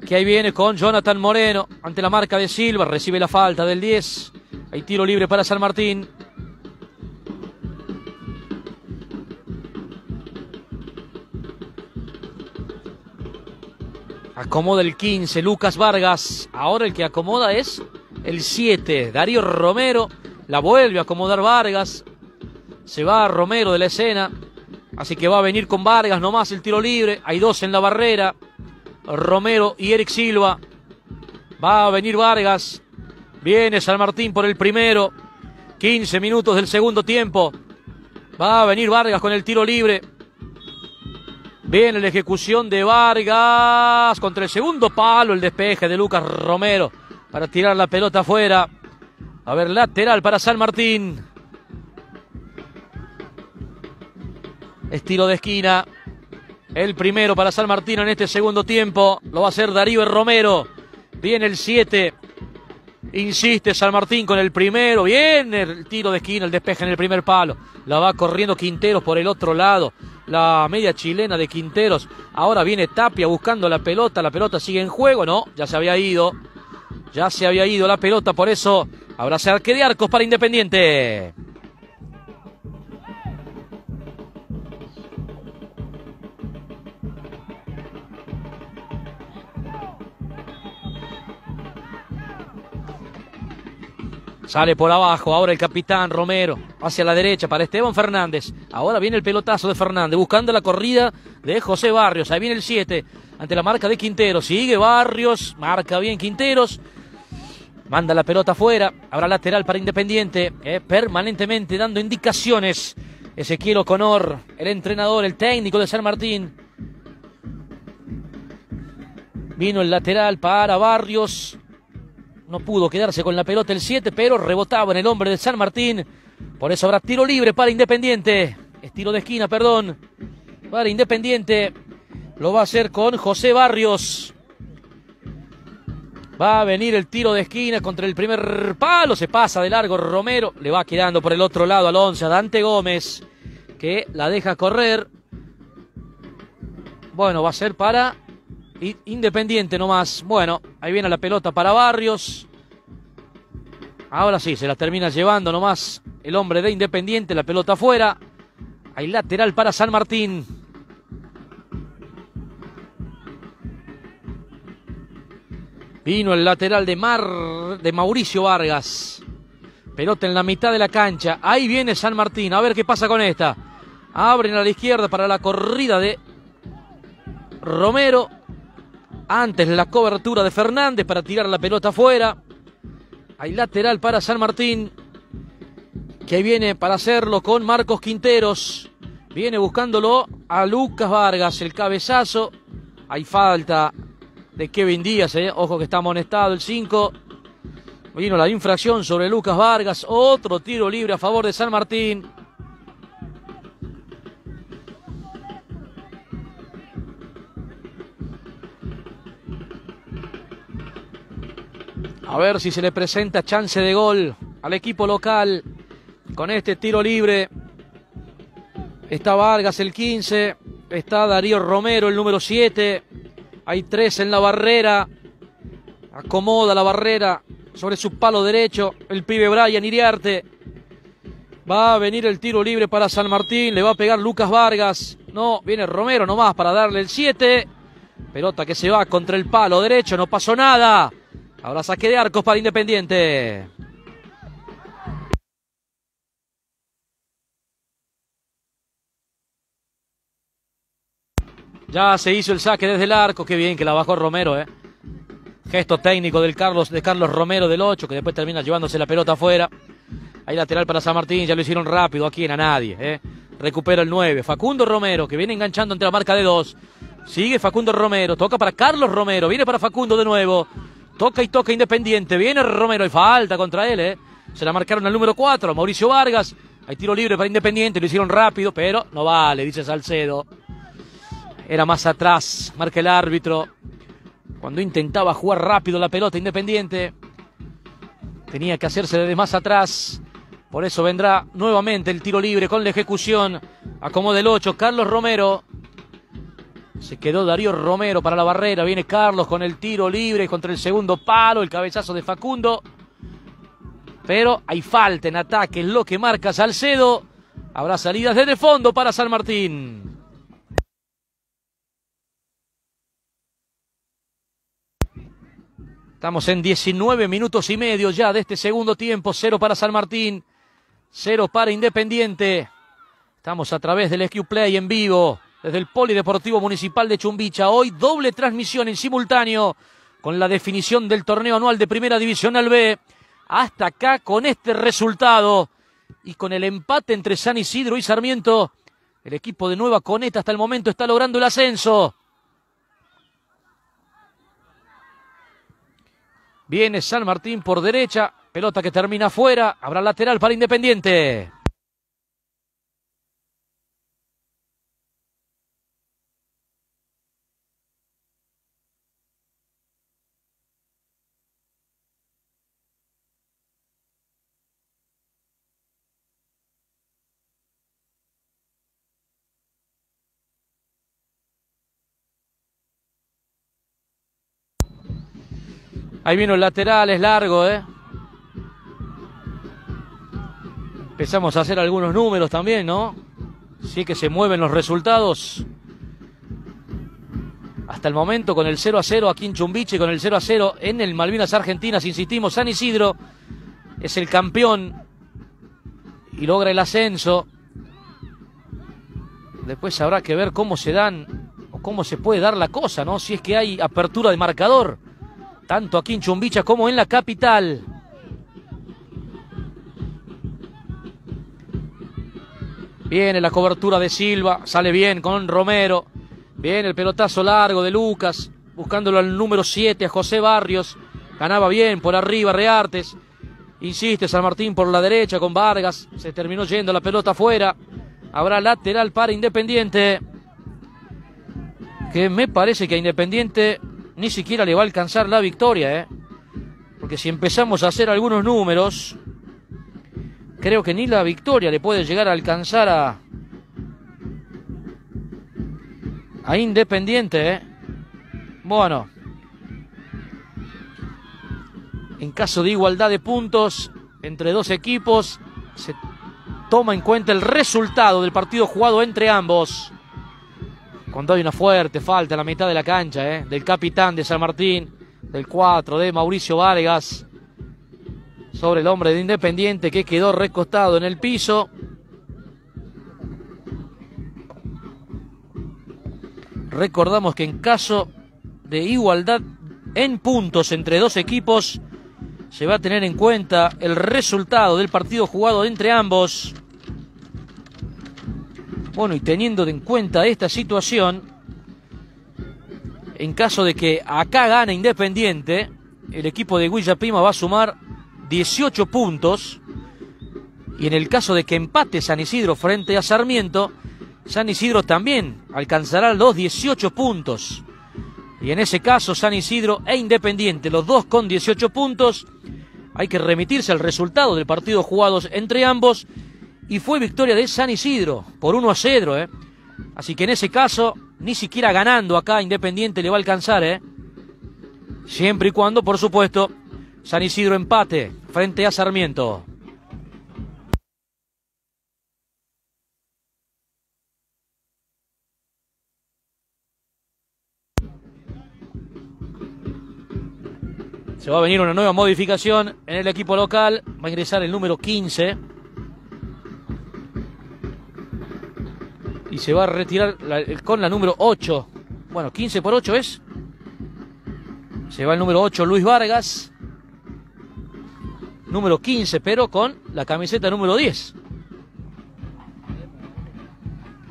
Que ahí viene con Jonathan Moreno ante la marca de Silva. Recibe la falta del 10. Hay tiro libre para San Martín. Acomoda el 15, Lucas Vargas. Ahora el que acomoda es el 7, Darío Romero. La vuelve a acomodar Vargas. Se va Romero de la escena. Así que va a venir con Vargas nomás el tiro libre. Hay dos en la barrera. Romero y Eric Silva. Va a venir Vargas. Viene San Martín por el primero. 15 minutos del segundo tiempo. Va a venir Vargas con el tiro libre. Viene la ejecución de Vargas contra el segundo palo, el despeje de Lucas Romero. para tirar la pelota afuera. A ver, lateral para San Martín. Estilo de esquina. El primero para San Martín en este segundo tiempo. Lo va a hacer Darío Romero. Viene el 7. Insiste San Martín con el primero. Viene el tiro de esquina, el despeje en el primer palo. La va corriendo Quinteros por el otro lado. La media chilena de Quinteros. Ahora viene Tapia buscando la pelota. La pelota sigue en juego. No, ya se había ido. Ya se había ido la pelota. Por eso habrá arque de arcos para Independiente. Sale por abajo, ahora el capitán Romero hacia la derecha para Esteban Fernández. Ahora viene el pelotazo de Fernández, buscando la corrida de José Barrios. Ahí viene el 7 ante la marca de Quinteros. Sigue Barrios, marca bien Quinteros. Manda la pelota afuera. Habrá lateral para Independiente, eh, permanentemente dando indicaciones. Ezequiel Oconor, el entrenador, el técnico de San Martín. Vino el lateral para Barrios. No pudo quedarse con la pelota el 7, pero rebotaba en el hombre de San Martín. Por eso habrá tiro libre para Independiente. Estilo de esquina, perdón. Para Independiente. Lo va a hacer con José Barrios. Va a venir el tiro de esquina contra el primer palo. Se pasa de largo Romero. Le va quedando por el otro lado al 11 a Dante Gómez. Que la deja correr. Bueno, va a ser para Independiente nomás. Bueno, ahí viene la pelota para Barrios. Ahora sí, se la termina llevando nomás el hombre de Independiente. La pelota afuera. Hay lateral para San Martín. Vino el lateral de Mar de Mauricio Vargas. Pelota en la mitad de la cancha. Ahí viene San Martín. A ver qué pasa con esta. Abren a la izquierda para la corrida de Romero. Antes la cobertura de Fernández para tirar la pelota afuera. Hay lateral para San Martín. Que viene para hacerlo con Marcos Quinteros. Viene buscándolo a Lucas Vargas. El cabezazo. Hay falta de Kevin Díaz. Eh. Ojo que está amonestado el 5. Vino la infracción sobre Lucas Vargas. Otro tiro libre a favor de San Martín. A ver si se le presenta chance de gol al equipo local con este tiro libre. Está Vargas el 15, está Darío Romero el número 7. Hay tres en la barrera. Acomoda la barrera sobre su palo derecho el pibe Brian Iriarte. Va a venir el tiro libre para San Martín, le va a pegar Lucas Vargas. No, viene Romero nomás para darle el 7. Pelota que se va contra el palo derecho, no pasó nada. Ahora saque de arcos para Independiente. Ya se hizo el saque desde el arco. Qué bien que la bajó Romero, eh. Gesto técnico Carlos, de Carlos Romero del 8, que después termina llevándose la pelota afuera. Hay lateral para San Martín, ya lo hicieron rápido aquí en a nadie. Eh. Recupera el 9. Facundo Romero, que viene enganchando entre la marca de 2. Sigue Facundo Romero, toca para Carlos Romero, viene para Facundo de nuevo. Toca y toca Independiente. Viene Romero. y falta contra él, ¿eh? Se la marcaron al número 4, Mauricio Vargas. Hay tiro libre para Independiente. Lo hicieron rápido, pero no vale, dice Salcedo. Era más atrás, marca el árbitro. Cuando intentaba jugar rápido la pelota Independiente, tenía que hacerse desde más atrás. Por eso vendrá nuevamente el tiro libre con la ejecución. Acomoda el 8, Carlos Romero. Se quedó Darío Romero para la barrera. Viene Carlos con el tiro libre contra el segundo palo. El cabezazo de Facundo. Pero hay falta en ataque. Lo que marca Salcedo. Habrá salidas desde fondo para San Martín. Estamos en 19 minutos y medio ya de este segundo tiempo. Cero para San Martín. Cero para Independiente. Estamos a través del SQ Play en vivo desde el Polideportivo Municipal de Chumbicha. Hoy doble transmisión en simultáneo con la definición del torneo anual de Primera División al B. Hasta acá con este resultado y con el empate entre San Isidro y Sarmiento, el equipo de Nueva Coneta hasta el momento está logrando el ascenso. Viene San Martín por derecha. Pelota que termina afuera. Habrá lateral para Independiente. Ahí vino el lateral, es largo, ¿eh? Empezamos a hacer algunos números también, ¿no? Sí que se mueven los resultados. Hasta el momento con el 0 a 0 aquí en Chumbiche, con el 0 a 0 en el Malvinas Argentinas, insistimos, San Isidro es el campeón y logra el ascenso. Después habrá que ver cómo se dan o cómo se puede dar la cosa, ¿no? Si es que hay apertura de marcador tanto aquí en Chumbicha como en la capital. Viene la cobertura de Silva, sale bien con Romero. Viene el pelotazo largo de Lucas, buscándolo al número 7 a José Barrios. Ganaba bien por arriba Reartes. Insiste San Martín por la derecha con Vargas. Se terminó yendo la pelota afuera. Habrá lateral para Independiente. Que me parece que a Independiente ni siquiera le va a alcanzar la victoria, ¿eh? Porque si empezamos a hacer algunos números, creo que ni la victoria le puede llegar a alcanzar a, a Independiente, ¿eh? Bueno, en caso de igualdad de puntos entre dos equipos, se toma en cuenta el resultado del partido jugado entre ambos. Cuando hay una fuerte falta en la mitad de la cancha, ¿eh? del capitán de San Martín, del 4 de Mauricio Vargas, sobre el hombre de Independiente que quedó recostado en el piso. Recordamos que en caso de igualdad en puntos entre dos equipos, se va a tener en cuenta el resultado del partido jugado entre ambos. Bueno, y teniendo en cuenta esta situación, en caso de que acá gane Independiente, el equipo de Guilla Pima va a sumar 18 puntos. Y en el caso de que empate San Isidro frente a Sarmiento, San Isidro también alcanzará los 18 puntos. Y en ese caso, San Isidro e Independiente, los dos con 18 puntos, hay que remitirse al resultado del partido jugados entre ambos y fue victoria de San Isidro por 1 a 0. ¿eh? Así que en ese caso, ni siquiera ganando acá Independiente le va a alcanzar. ¿eh? Siempre y cuando, por supuesto, San Isidro empate frente a Sarmiento. Se va a venir una nueva modificación en el equipo local. Va a ingresar el número 15. Y se va a retirar con la número 8. Bueno, 15 por 8 es. Se va el número 8 Luis Vargas. Número 15, pero con la camiseta número 10.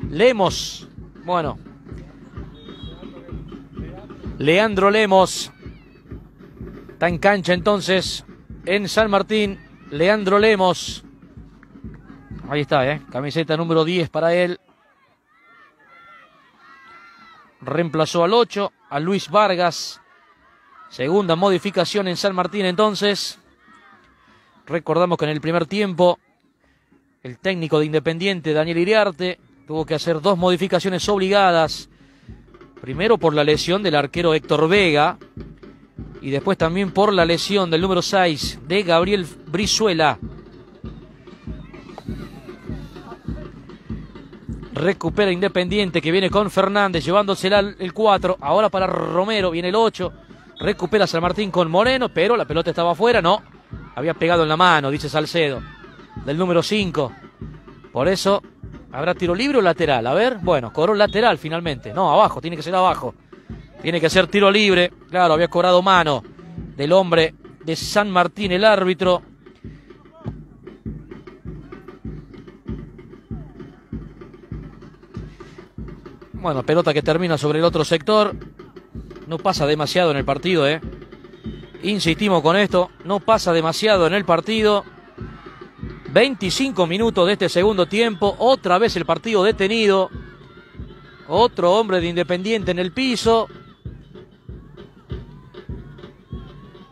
Lemos. Bueno. Leandro Lemos. Está en cancha entonces en San Martín. Leandro Lemos. Ahí está, ¿eh? Camiseta número 10 para él reemplazó al 8, a Luis Vargas. Segunda modificación en San Martín entonces. Recordamos que en el primer tiempo el técnico de Independiente, Daniel Iriarte, tuvo que hacer dos modificaciones obligadas. Primero por la lesión del arquero Héctor Vega y después también por la lesión del número 6 de Gabriel Brizuela. Recupera Independiente que viene con Fernández llevándosela el 4. Ahora para Romero viene el 8. Recupera San Martín con Moreno, pero la pelota estaba afuera. No, había pegado en la mano, dice Salcedo, del número 5. Por eso habrá tiro libre o lateral. A ver, bueno, cobró lateral finalmente. No, abajo, tiene que ser abajo. Tiene que ser tiro libre. Claro, había cobrado mano del hombre de San Martín, el árbitro. Bueno, pelota que termina sobre el otro sector. No pasa demasiado en el partido, ¿eh? Insistimos con esto, no pasa demasiado en el partido. 25 minutos de este segundo tiempo, otra vez el partido detenido. Otro hombre de Independiente en el piso.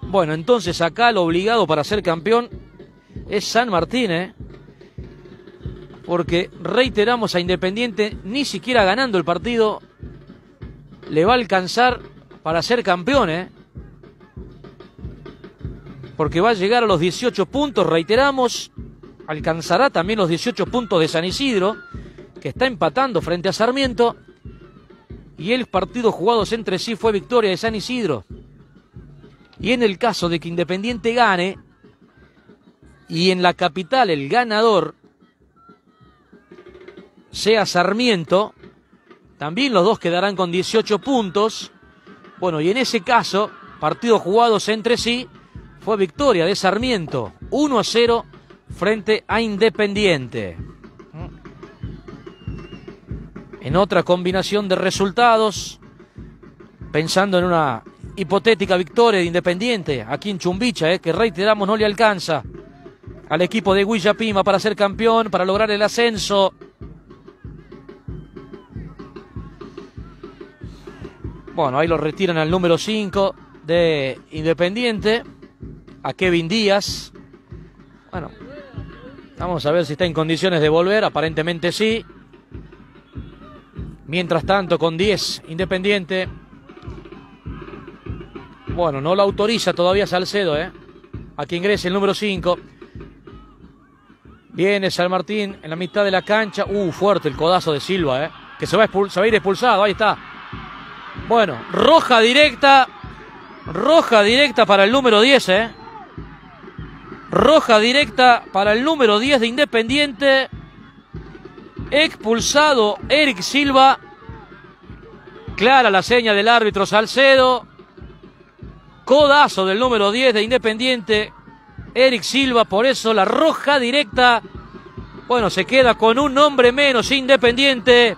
Bueno, entonces acá lo obligado para ser campeón es San Martín, ¿eh? Porque reiteramos a Independiente, ni siquiera ganando el partido, le va a alcanzar para ser campeón, ¿eh? Porque va a llegar a los 18 puntos, reiteramos, alcanzará también los 18 puntos de San Isidro, que está empatando frente a Sarmiento, y el partido jugados entre sí fue victoria de San Isidro. Y en el caso de que Independiente gane, y en la capital el ganador sea Sarmiento, también los dos quedarán con 18 puntos. Bueno, y en ese caso, partidos jugados entre sí, fue victoria de Sarmiento, 1 a 0 frente a Independiente. En otra combinación de resultados, pensando en una hipotética victoria de Independiente aquí en Chumbicha, eh, que reiteramos no le alcanza al equipo de Pima para ser campeón, para lograr el ascenso. Bueno, ahí lo retiran al número 5 de Independiente, a Kevin Díaz. Bueno, vamos a ver si está en condiciones de volver, aparentemente sí. Mientras tanto, con 10 Independiente, bueno, no lo autoriza todavía Salcedo, ¿eh? A que ingrese el número 5. Viene San Martín en la mitad de la cancha. Uh, fuerte el codazo de Silva, ¿eh? Que se va, a, ir expulsado. Ahí está. Bueno, roja directa. Roja directa para el número 10, ¿eh? Roja directa para el número 10 de Independiente. Expulsado Eric Silva. Clara la seña del árbitro Salcedo. Codazo del número 10 de Independiente, Eric Silva, por eso la roja directa. Bueno, se queda con un hombre menos Independiente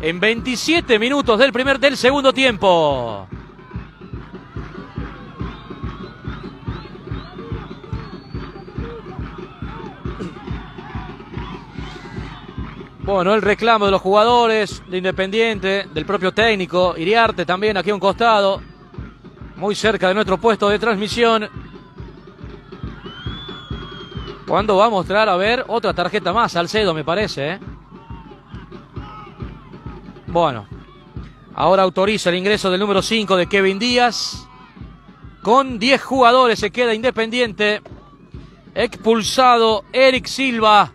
en 27 minutos del primer del segundo tiempo. Bueno, el reclamo de los jugadores de Independiente, del propio técnico, Iriarte también aquí a un costado muy cerca de nuestro puesto de transmisión. Cuando va a mostrar, a ver, otra tarjeta más, Salcedo me parece. ¿eh? Bueno, ahora autoriza el ingreso del número 5 de Kevin Díaz. Con 10 jugadores se queda independiente. Expulsado Eric Silva.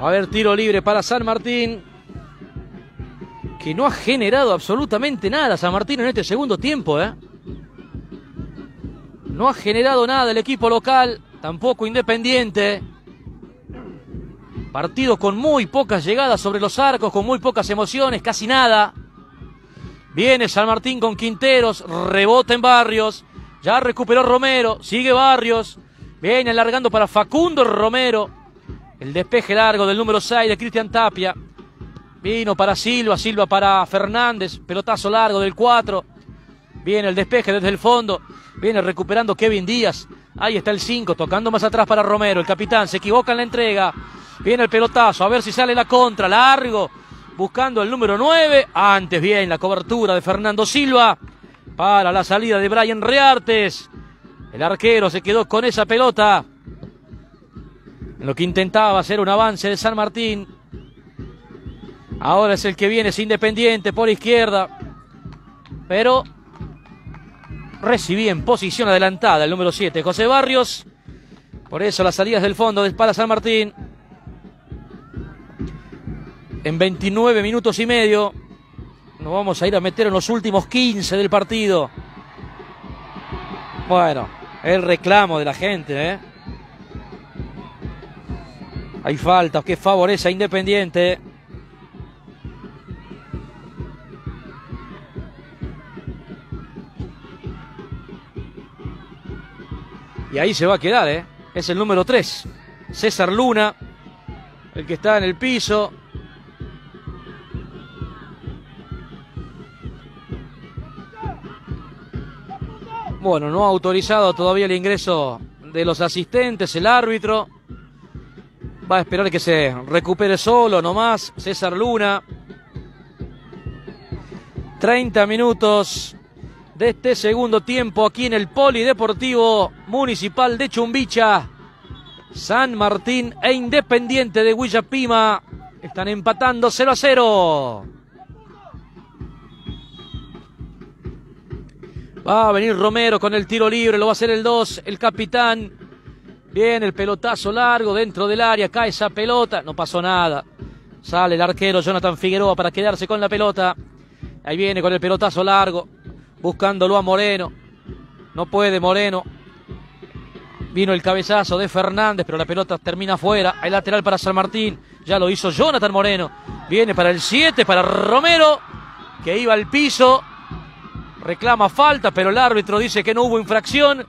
A ver, tiro libre para San Martín. Que no ha generado absolutamente nada San Martín en este segundo tiempo, ¿eh? No ha generado nada el equipo local, tampoco Independiente. Partido con muy pocas llegadas sobre los arcos, con muy pocas emociones, casi nada. Viene San Martín con Quinteros, rebota en Barrios. Ya recuperó Romero, sigue Barrios. Viene alargando para Facundo Romero. El despeje largo del número 6 de Cristian Tapia. Vino para Silva, Silva para Fernández. Pelotazo largo del 4. Viene el despeje desde el fondo. Viene recuperando Kevin Díaz. Ahí está el 5, tocando más atrás para Romero. El capitán se equivoca en la entrega. Viene el pelotazo, a ver si sale la contra. Largo, buscando el número 9. Antes bien la cobertura de Fernando Silva. Para la salida de Brian Reartes. El arquero se quedó con esa pelota en lo que intentaba hacer un avance de San Martín. Ahora es el que viene, es Independiente por izquierda. Pero recibí en posición adelantada el número 7, José Barrios. Por eso las salidas del fondo de para San Martín. En 29 minutos y medio nos vamos a ir a meter en los últimos 15 del partido. Bueno, el reclamo de la gente, ¿eh? Hay falta que favorece a Independiente. Y ahí se va a quedar, ¿eh? Es el número 3. César Luna, el que está en el piso. Bueno, no ha autorizado todavía el ingreso de los asistentes, el árbitro. Va a esperar que se recupere solo nomás César Luna. 30 minutos de este segundo tiempo aquí en el Polideportivo Municipal de Chumbicha. San Martín e Independiente de Huillapima están empatando 0 a 0. Va a venir Romero con el tiro libre, lo va a hacer el 2, el capitán. Viene el pelotazo largo dentro del área, cae esa pelota, no pasó nada. Sale el arquero Jonathan Figueroa para quedarse con la pelota. Ahí viene con el pelotazo largo, buscándolo a Moreno. No puede Moreno. Vino el cabezazo de Fernández, pero la pelota termina fuera. Hay lateral para San Martín. Ya lo hizo Jonathan Moreno. Viene para el 7, para Romero, que iba al piso reclama falta, pero el árbitro dice que no hubo infracción.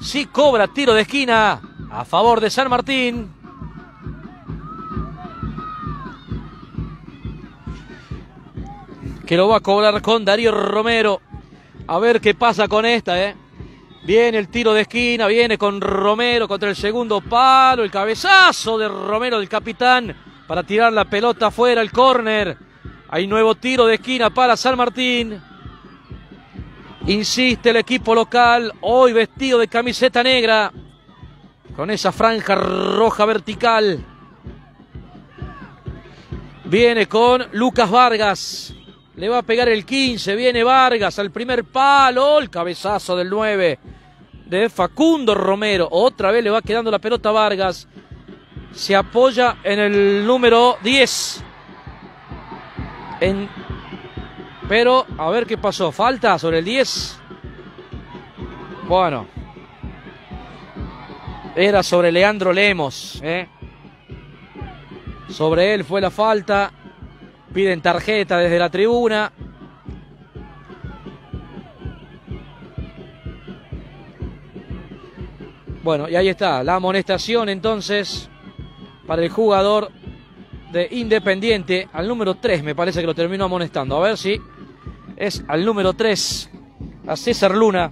Sí cobra tiro de esquina a favor de San Martín. Que lo va a cobrar con Darío Romero. A ver qué pasa con esta, ¿eh? Viene el tiro de esquina, viene con Romero contra el segundo palo, el cabezazo de Romero del capitán para tirar la pelota afuera, el córner. Hay nuevo tiro de esquina para San Martín. Insiste el equipo local, hoy vestido de camiseta negra, con esa franja roja vertical. Viene con Lucas Vargas. Le va a pegar el 15. Viene Vargas al primer palo. El cabezazo del 9 de Facundo Romero. Otra vez le va quedando la pelota a Vargas. Se apoya en el número 10. En pero a ver qué pasó. Falta sobre el 10. Bueno. Era sobre Leandro Lemos. ¿eh? Sobre él fue la falta. Piden tarjeta desde la tribuna. Bueno, y ahí está, la amonestación entonces para el jugador de Independiente, al número 3 me parece que lo terminó amonestando. A ver si es al número 3, a César Luna.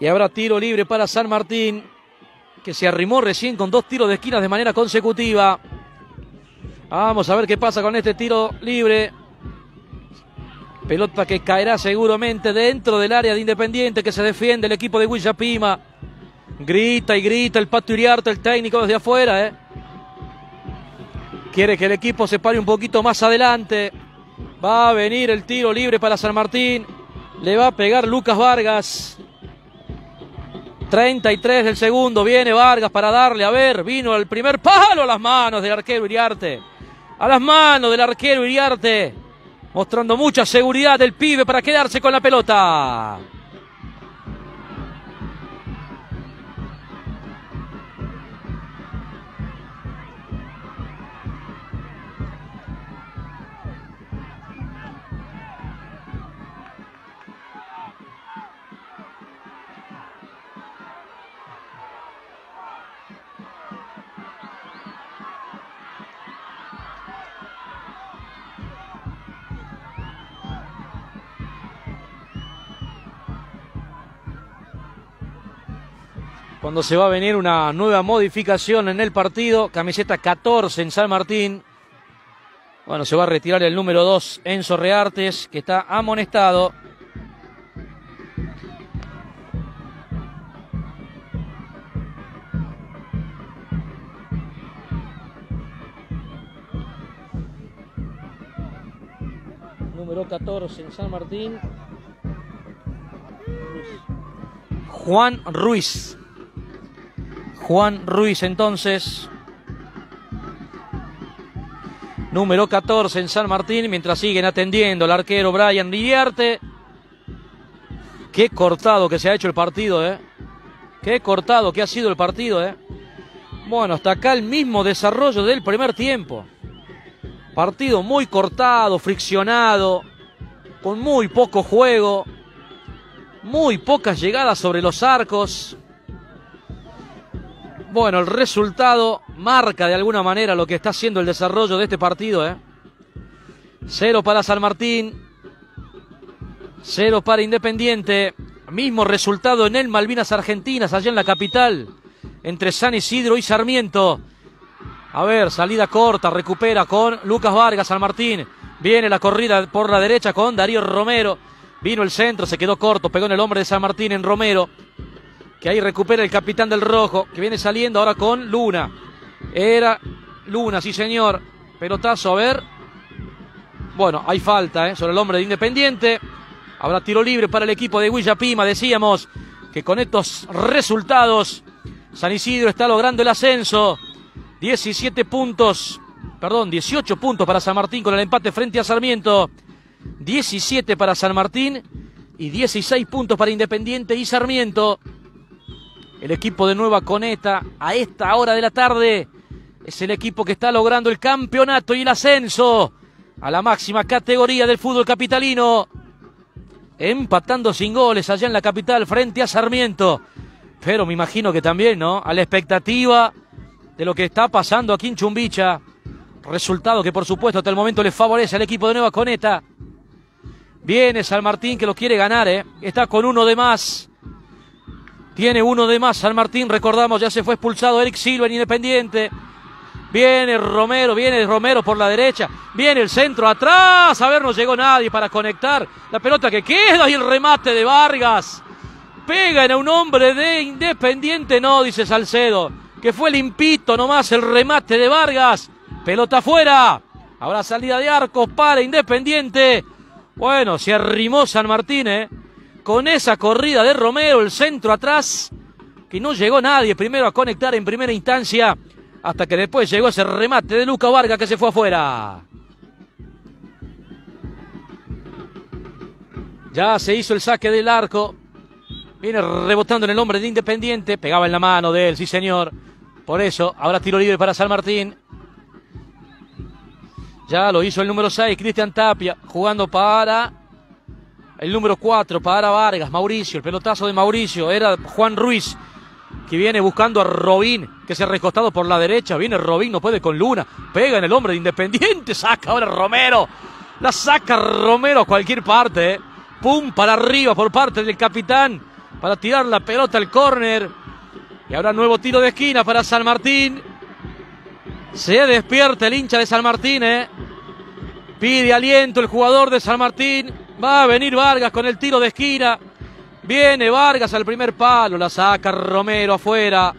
Y habrá tiro libre para San Martín, que se arrimó recién con dos tiros de esquina de manera consecutiva. Vamos a ver qué pasa con este tiro libre. Pelota que caerá seguramente dentro del área de Independiente que se defiende el equipo de Huillapima. Grita y grita el Pato Iriarte, el técnico desde afuera. ¿eh? Quiere que el equipo se pare un poquito más adelante. Va a venir el tiro libre para San Martín. Le va a pegar Lucas Vargas. 33 del segundo. Viene Vargas para darle. A ver, vino el primer palo a las manos del arquero Iriarte. A las manos del arquero Iriarte. Mostrando mucha seguridad del pibe para quedarse con la pelota. Cuando se va a venir una nueva modificación en el partido. Camiseta 14 en San Martín. Bueno, se va a retirar el número 2, Enzo Reartes, que está amonestado. Número 14 en San Martín. Juan Ruiz. Juan Ruiz entonces. Número 14 en San Martín, mientras siguen atendiendo el arquero Brian Riviarte. Qué cortado que se ha hecho el partido, ¿eh? Qué cortado que ha sido el partido, ¿eh? Bueno, hasta acá el mismo desarrollo del primer tiempo. Partido muy cortado, friccionado, con muy poco juego, muy pocas llegadas sobre los arcos. Bueno, el resultado marca de alguna manera lo que está haciendo el desarrollo de este partido. ¿eh? Cero para San Martín, cero para Independiente. Mismo resultado en el Malvinas Argentinas, allá en la capital, entre San Isidro y Sarmiento. A ver, salida corta, recupera con Lucas Vargas, San Martín. Viene la corrida por la derecha con Darío Romero. Vino el centro, se quedó corto, pegó en el hombre de San Martín en Romero que ahí recupera el capitán del rojo, que viene saliendo ahora con Luna. Era Luna, sí señor. Pelotazo, a ver. Bueno, hay falta ¿eh? sobre el hombre de Independiente. Habrá tiro libre para el equipo de Pima. Decíamos que con estos resultados San Isidro está logrando el ascenso. 17 puntos, perdón, 18 puntos para San Martín con el empate frente a Sarmiento. 17 para San Martín y 16 puntos para Independiente y Sarmiento. El equipo de Nueva Coneta a esta hora de la tarde es el equipo que está logrando el campeonato y el ascenso a la máxima categoría del fútbol capitalino. Empatando sin goles allá en la capital frente a Sarmiento. Pero me imagino que también, ¿no? A la expectativa de lo que está pasando aquí en Chumbicha. Resultado que por supuesto hasta el momento le favorece al equipo de Nueva Coneta. Viene San Martín que lo quiere ganar, ¿eh? Está con uno de más. Tiene uno de más San Martín, recordamos, ya se fue expulsado Eric Silva en Independiente. Viene Romero, viene Romero por la derecha. Viene el centro atrás. A ver, no llegó nadie para conectar. La pelota que queda y el remate de Vargas. Pega en un hombre de Independiente. No, dice Salcedo. Que fue limpito nomás el remate de Vargas. Pelota afuera. Ahora salida de arcos para Independiente. Bueno, se arrimó San Martín, ¿eh? Con esa corrida de Romero, el centro atrás, que no llegó nadie primero a conectar en primera instancia, hasta que después llegó ese remate de Luca Vargas que se fue afuera. Ya se hizo el saque del arco. Viene rebotando en el hombre de Independiente. Pegaba en la mano de él, sí señor. Por eso, ahora tiro libre para San Martín. Ya lo hizo el número 6, Cristian Tapia, jugando para el número 4 para Vargas, Mauricio, el pelotazo de Mauricio, era Juan Ruiz, que viene buscando a Robín, que se ha recostado por la derecha, viene Robín, no puede con Luna, pega en el hombre de Independiente, saca ahora Romero, la saca Romero a cualquier parte, ¿eh? pum, para arriba por parte del capitán, para tirar la pelota al córner, y ahora nuevo tiro de esquina para San Martín, se despierta el hincha de San Martín, ¿eh? pide aliento el jugador de San Martín, Va a venir Vargas con el tiro de esquina. Viene Vargas al primer palo. La saca Romero afuera.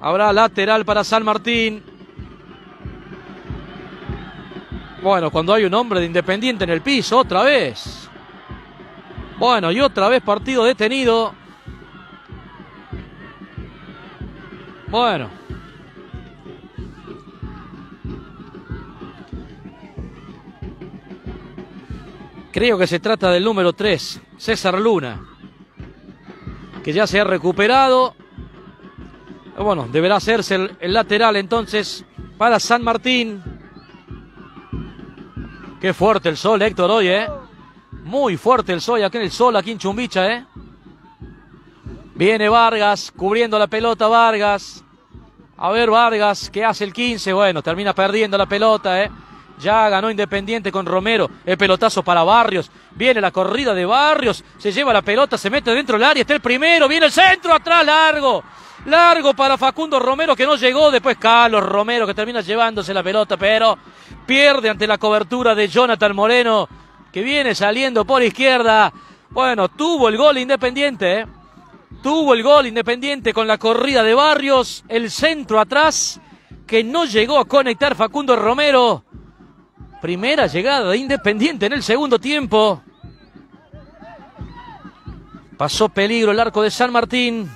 Habrá lateral para San Martín. Bueno, cuando hay un hombre de Independiente en el piso, otra vez. Bueno, y otra vez partido detenido. Bueno. Creo que se trata del número 3, César Luna, que ya se ha recuperado. Bueno, deberá hacerse el, lateral entonces para San Martín. Qué fuerte el sol, Héctor, hoy, ¿eh? Muy fuerte el sol, aquí en el sol, aquí en Chumbicha, ¿eh? Viene Vargas, cubriendo la pelota Vargas. A ver Vargas, ¿qué hace el 15? Bueno, termina perdiendo la pelota, ¿eh? Ya ganó Independiente con Romero. El pelotazo para Barrios. Viene la corrida de Barrios. Se lleva la pelota, se mete dentro del área. Está el primero. Viene el centro atrás, largo. Largo para Facundo Romero que no llegó. Después Carlos Romero que termina llevándose la pelota, pero pierde ante la cobertura de Jonathan Moreno que viene saliendo por izquierda. Bueno, tuvo el gol Independiente. ¿eh? Tuvo el gol Independiente con la corrida de Barrios. El centro atrás que no llegó a conectar Facundo Romero. Primera llegada de Independiente en el segundo tiempo. Pasó peligro el arco de San Martín.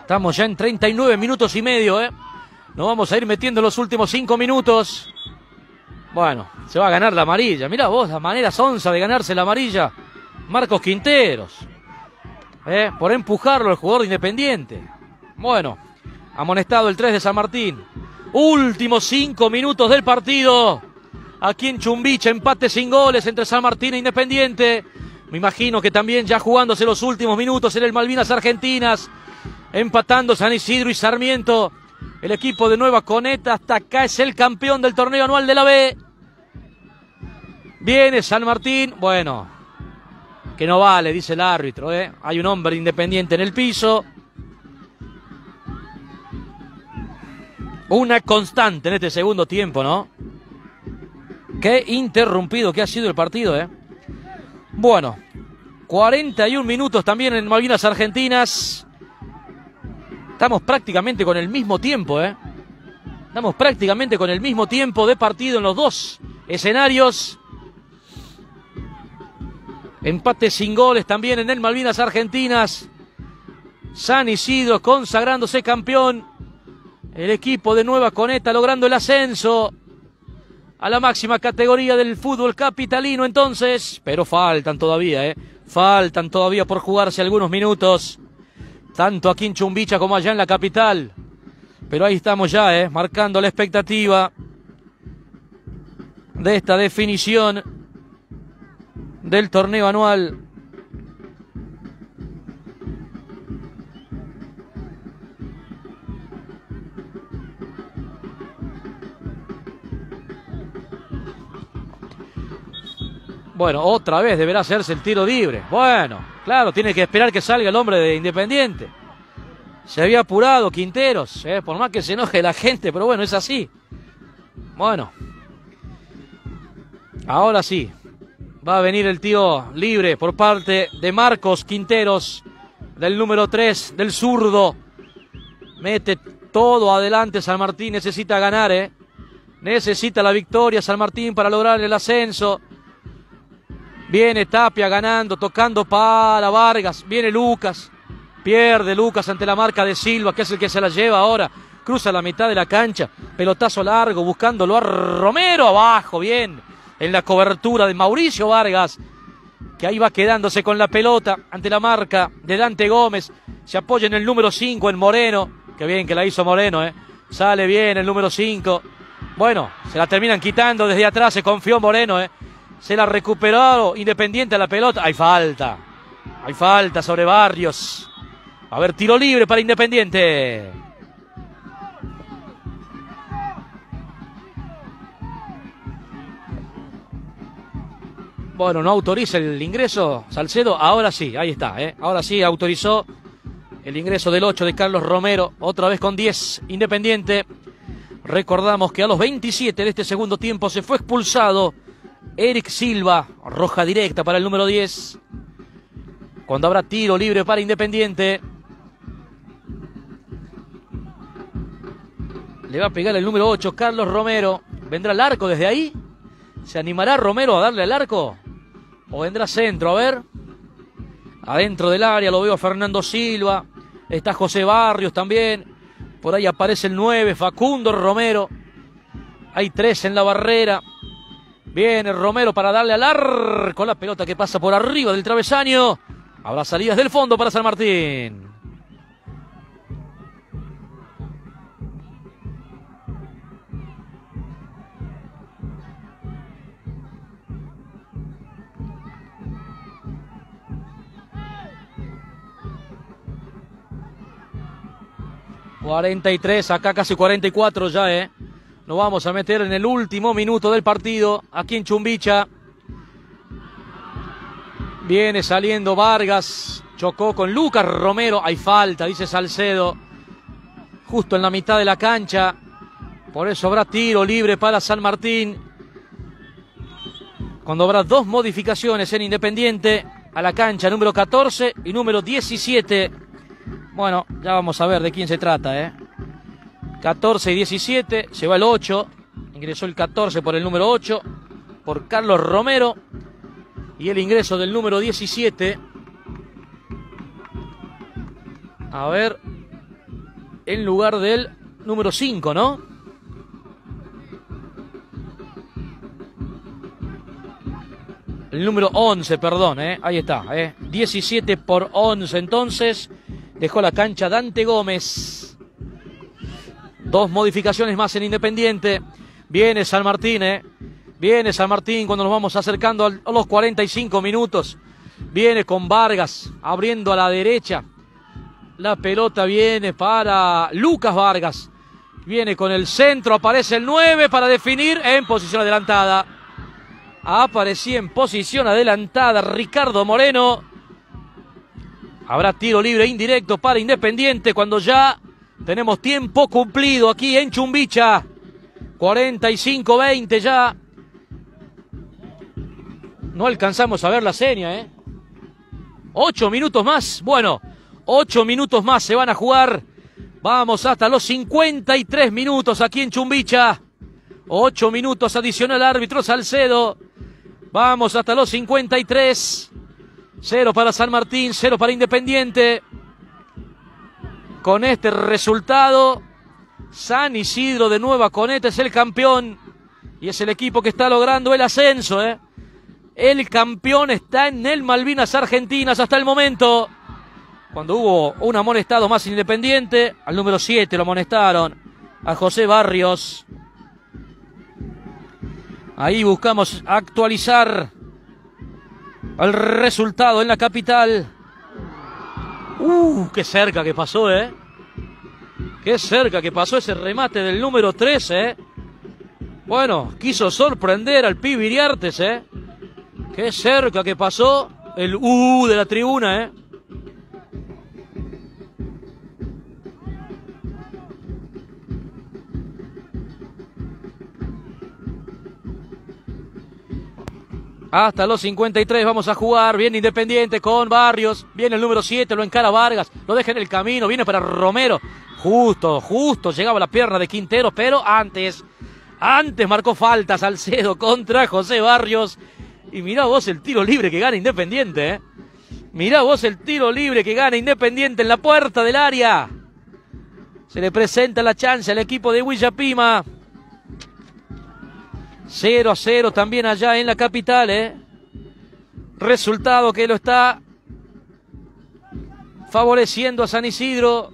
Estamos ya en 39 minutos y medio, ¿eh? Nos vamos a ir metiendo los últimos 5 minutos. Bueno, se va a ganar la amarilla. Mira vos, la manera sonza de ganarse la amarilla. Marcos Quinteros. ¿Eh? por empujarlo el jugador de Independiente. Bueno, amonestado el 3 de San Martín. Últimos 5 minutos del partido. aquí en Chumbicha, empate sin goles entre San Martín e Independiente. Me imagino que también ya jugándose los últimos minutos en el Malvinas Argentinas, empatando San Isidro y Sarmiento. El equipo de Nueva Coneta hasta acá es el campeón del torneo anual de la B. Viene San Martín, bueno, que no vale, dice el árbitro. ¿eh? Hay un hombre independiente en el piso. Una constante en este segundo tiempo, ¿no? Qué interrumpido que ha sido el partido, ¿eh? Bueno, 41 minutos también en Malvinas Argentinas. Estamos prácticamente con el mismo tiempo, ¿eh? Estamos prácticamente con el mismo tiempo de partido en los dos escenarios. Empate sin goles también en el Malvinas Argentinas. San Isidro consagrándose campeón. El equipo de Nueva Coneta logrando el ascenso a la máxima categoría del fútbol capitalino entonces. Pero faltan todavía, ¿eh? Faltan todavía por jugarse algunos minutos. Tanto aquí en Chumbicha como allá en la capital. Pero ahí estamos ya, ¿eh? Marcando la expectativa de esta definición del torneo anual. Bueno, otra vez deberá hacerse el tiro libre. Bueno, claro, tiene que esperar que salga el hombre de Independiente. Se había apurado Quinteros, ¿eh? por más que se enoje la gente, pero bueno, es así. Bueno, ahora sí, Va a venir el tío libre por parte de Marcos Quinteros, del número 3, del zurdo. Mete todo adelante San Martín, necesita ganar, ¿eh? Necesita la victoria San Martín para lograr el ascenso. Viene Tapia ganando, tocando para Vargas. Viene Lucas. Pierde Lucas ante la marca de Silva, que es el que se la lleva ahora. Cruza la mitad de la cancha. Pelotazo largo, buscándolo a Romero abajo. Bien en la cobertura de Mauricio Vargas, que ahí va quedándose con la pelota ante la marca de Dante Gómez. Se apoya en el número 5 en Moreno. Qué bien que la hizo Moreno, ¿eh? Sale bien el número 5. Bueno, se la terminan quitando desde atrás, se confió Moreno, ¿eh? Se la recuperó Independiente a la pelota. Hay falta. Hay falta sobre Barrios. A ver, tiro libre para Independiente. Bueno, no autoriza el ingreso, Salcedo. Ahora sí, ahí está. ¿eh? Ahora sí autorizó el ingreso del 8 de Carlos Romero. Otra vez con 10, Independiente. Recordamos que a los 27 de este segundo tiempo se fue expulsado Eric Silva. Roja directa para el número 10. Cuando habrá tiro libre para Independiente. Le va a pegar el número 8, Carlos Romero. ¿Vendrá el arco desde ahí? ¿Se animará Romero a darle al arco? ¿O vendrá centro? A ver. Adentro del área lo veo Fernando Silva. Está José Barrios también. Por ahí aparece el 9, Facundo Romero. Hay tres en la barrera. Viene Romero para darle al arco. La pelota que pasa por arriba del travesaño. Habrá salidas del fondo para San Martín. 43, acá casi 44 ya, ¿eh? Nos vamos a meter en el último minuto del partido, aquí en Chumbicha. Viene saliendo Vargas, chocó con Lucas Romero, hay falta, dice Salcedo, justo en la mitad de la cancha. Por eso habrá tiro libre para San Martín. Cuando habrá dos modificaciones en Independiente a la cancha número 14 y número 17 bueno, ya vamos a ver de quién se trata, ¿eh? 14 y 17, se va el 8, ingresó el 14 por el número 8, por Carlos Romero, y el ingreso del número 17. A ver, en lugar del número 5, ¿no? El número 11, perdón, ¿eh? ahí está, ¿eh? 17 por 11 entonces. Dejó la cancha Dante Gómez. Dos modificaciones más en Independiente. Viene San Martín, ¿eh? Viene San Martín cuando nos vamos acercando a los 45 minutos. Viene con Vargas abriendo a la derecha. La pelota viene para Lucas Vargas. Viene con el centro, aparece el 9 para definir en posición adelantada. Aparecía en posición adelantada Ricardo Moreno. Habrá tiro libre indirecto para Independiente cuando ya tenemos tiempo cumplido aquí en Chumbicha. 45-20 ya. No alcanzamos a ver la seña, ¿eh? Ocho minutos más. Bueno, ocho minutos más se van a jugar. Vamos hasta los 53 minutos aquí en Chumbicha. Ocho minutos adicional árbitro Salcedo. Vamos hasta los 53. Cero para San Martín, cero para Independiente. Con este resultado, San Isidro de Nueva Coneta es el campeón y es el equipo que está logrando el ascenso. ¿eh? El campeón está en el Malvinas Argentinas hasta el momento. Cuando hubo un amonestado más independiente, al número 7 lo amonestaron, a José Barrios. Ahí buscamos actualizar el resultado en la capital. Uh, qué cerca que pasó, ¿eh? Qué cerca que pasó ese remate del número 13, ¿eh? Bueno, quiso sorprender al Pibiriartes, ¿eh? Qué cerca que pasó el uh de la tribuna, ¿eh? Hasta los 53 vamos a jugar. Viene Independiente con Barrios. Viene el número 7, lo encara Vargas. Lo deja en el camino. Viene para Romero. Justo, justo llegaba la pierna de Quintero, pero antes, antes marcó falta Salcedo contra José Barrios. Y mirá vos el tiro libre que gana Independiente, ¿eh? Mirá vos el tiro libre que gana Independiente en la puerta del área. Se le presenta la chance al equipo de Pima. 0 a 0 también allá en la capital, ¿eh? Resultado que lo está favoreciendo a San Isidro,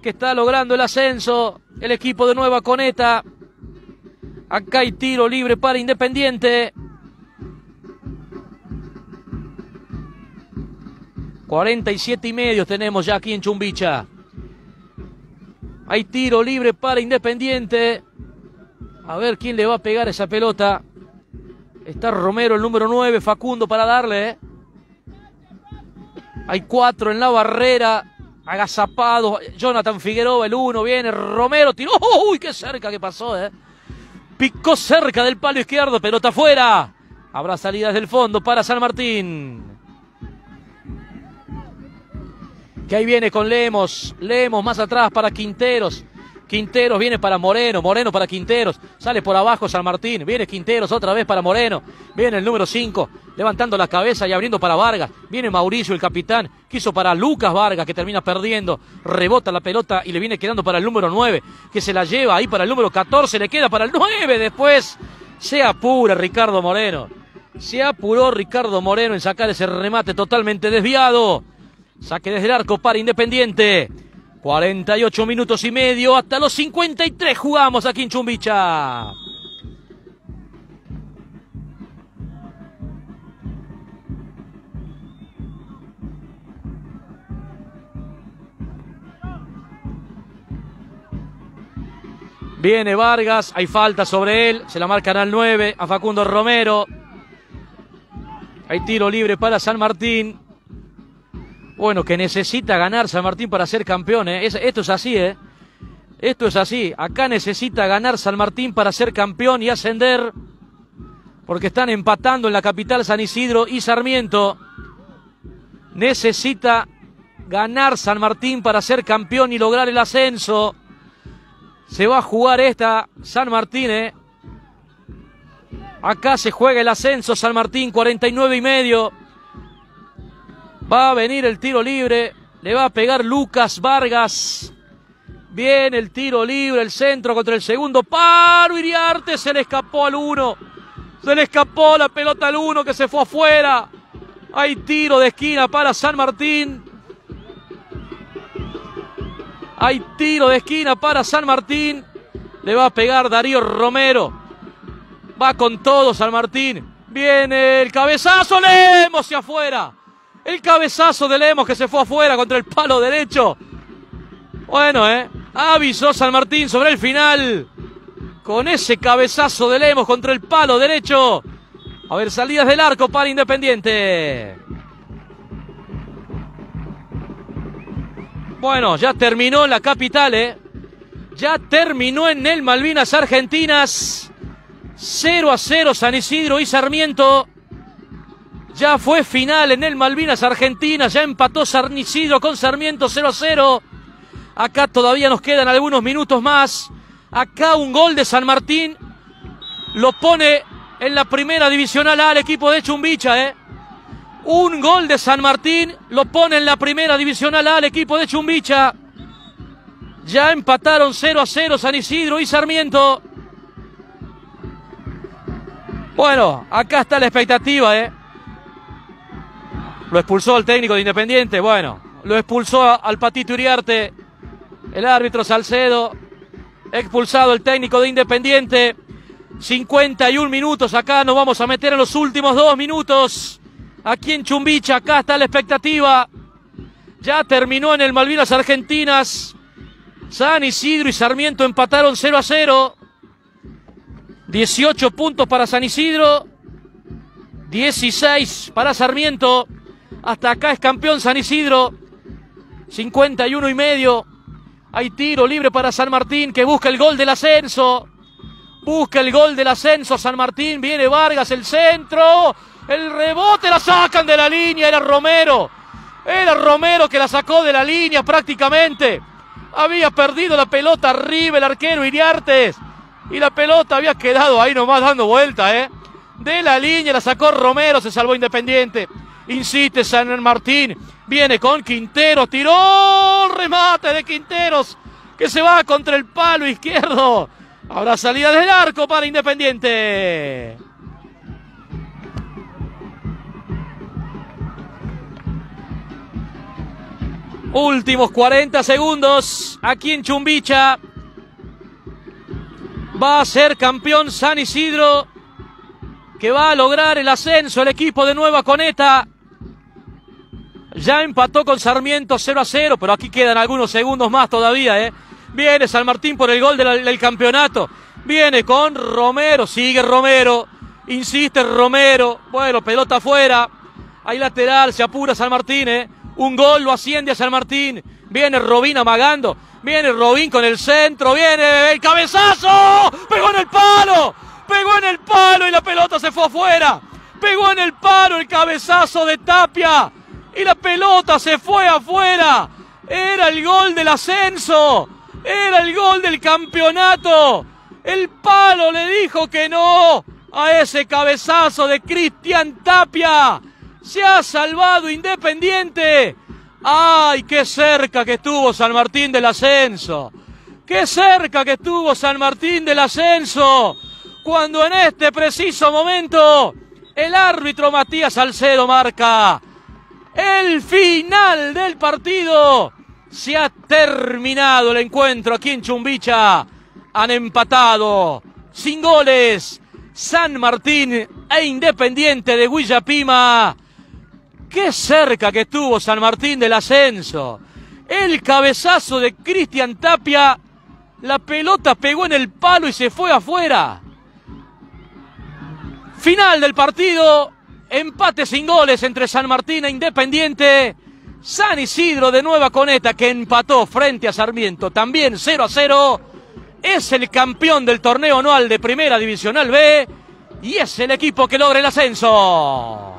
que está logrando el ascenso. El equipo de Nueva Coneta. Acá hay tiro libre para Independiente. 47 y medio tenemos ya aquí en Chumbicha. Hay tiro libre para Independiente. A ver quién le va a pegar esa pelota. Está Romero, el número 9, Facundo para darle. ¿eh? Hay cuatro en la barrera. Agazapado. Jonathan Figueroa, el 1. Viene Romero. Tiró. ¡Uy, qué cerca que pasó! ¿eh? Picó cerca del palo izquierdo. Pelota afuera. Habrá salidas del fondo para San Martín. Que ahí viene con Lemos. Lemos más atrás para Quinteros. Quinteros viene para Moreno, Moreno para Quinteros, sale por abajo San Martín, viene Quinteros otra vez para Moreno, viene el número 5, levantando la cabeza y abriendo para Vargas, viene Mauricio el capitán, quiso para Lucas Vargas que termina perdiendo, rebota la pelota y le viene quedando para el número 9, que se la lleva ahí para el número 14, le queda para el 9 después, se apura Ricardo Moreno, se apuró Ricardo Moreno en sacar ese remate totalmente desviado. Saque desde el arco para Independiente. 48 minutos y medio, hasta los 53 jugamos aquí en Chumbicha. Viene Vargas, hay falta sobre él, se la marcan al 9, a Facundo Romero. Hay tiro libre para San Martín. Bueno, que necesita ganar San Martín para ser campeón. ¿eh? esto es así, ¿eh? Esto es así. Acá necesita ganar San Martín para ser campeón y ascender. Porque están empatando en la capital San Isidro y Sarmiento. Necesita ganar San Martín para ser campeón y lograr el ascenso. Se va a jugar esta San Martín, ¿eh? Acá se juega el ascenso San Martín, 49 y medio. Va a venir el tiro libre. Le va a pegar Lucas Vargas. Viene el tiro libre, el centro contra el segundo paro. Iriarte se le escapó al uno. Se le escapó la pelota al uno que se fue afuera. Hay tiro de esquina para San Martín. Hay tiro de esquina para San Martín. Le va a pegar Darío Romero. Va con todo San Martín. Viene el cabezazo, Lemos hacia afuera. El cabezazo de Lemos que se fue afuera contra el palo derecho. Bueno, ¿eh? Avisó San Martín sobre el final. Con ese cabezazo de Lemos contra el palo derecho. A ver, salidas del arco para Independiente. Bueno, ya terminó la capital, ¿eh? Ya terminó en el Malvinas Argentinas. 0 a 0 San Isidro y Sarmiento. Ya fue final en el Malvinas Argentinas. Ya empató San Isidro con Sarmiento 0 a 0. Acá todavía nos quedan algunos minutos más. Acá un gol de San Martín. Lo pone en la primera divisional al equipo de Chumbicha, ¿eh? Un gol de San Martín lo pone en la primera divisional al equipo de Chumbicha. Ya empataron 0 a 0 San Isidro y Sarmiento. Bueno, acá está la expectativa, ¿eh? Lo expulsó el técnico de Independiente, bueno, lo expulsó al Patito Uriarte, el árbitro Salcedo, expulsado el técnico de Independiente. 51 minutos acá, nos vamos a meter en los últimos dos minutos. Aquí en Chumbicha, acá está la expectativa. Ya terminó en el Malvinas Argentinas. San Isidro y Sarmiento empataron 0 a 0. 18 puntos para San Isidro. 16 para Sarmiento. Hasta acá es campeón San Isidro. 51 y medio. Hay tiro libre para San Martín que busca el gol del ascenso. Busca el gol del ascenso San Martín. Viene Vargas, el centro. El rebote la sacan de la línea. Era Romero. Era Romero que la sacó de la línea prácticamente. Había perdido la pelota arriba el arquero Iriartes. Y la pelota había quedado ahí nomás dando vuelta, ¿eh? De la línea la sacó Romero, se salvó Independiente. Insiste San Martín. Viene con Quinteros. Tiró remate de Quinteros. Que se va contra el palo izquierdo. Habrá salida del arco para Independiente. Últimos 40 segundos aquí en Chumbicha. Va a ser campeón San Isidro, que va a lograr el ascenso el equipo de Nueva Coneta. Ya empató con Sarmiento 0 a 0, pero aquí quedan algunos segundos más todavía. ¿eh? Viene San Martín por el gol del, campeonato. Viene con Romero, sigue Romero, insiste Romero. Bueno, pelota afuera. Hay lateral, se apura San Martín. ¿eh? Un gol lo asciende a San Martín. Viene Robín amagando. Viene Robín con el centro. Viene el cabezazo. Pegó en el palo. Pegó en el palo y la pelota se fue afuera. Pegó en el palo el cabezazo de Tapia. Y la pelota se fue afuera. Era el gol del ascenso. Era el gol del campeonato. El palo le dijo que no a ese cabezazo de Cristian Tapia. Se ha salvado Independiente. ¡Ay, qué cerca que estuvo San Martín del ascenso! ¡Qué cerca que estuvo San Martín del ascenso! Cuando en este preciso momento el árbitro Matías Salcedo marca el final del partido. Se ha terminado el encuentro aquí en Chumbicha. Han empatado sin goles San Martín e Independiente de Guillapima. Qué cerca que estuvo San Martín del ascenso. El cabezazo de Cristian Tapia. La pelota pegó en el palo y se fue afuera. Final del partido. Empate sin goles entre San Martín e Independiente. San Isidro de Nueva Coneta que empató frente a Sarmiento. También 0 a 0. Es el campeón del torneo anual de Primera Divisional B. Y es el equipo que logra el ascenso.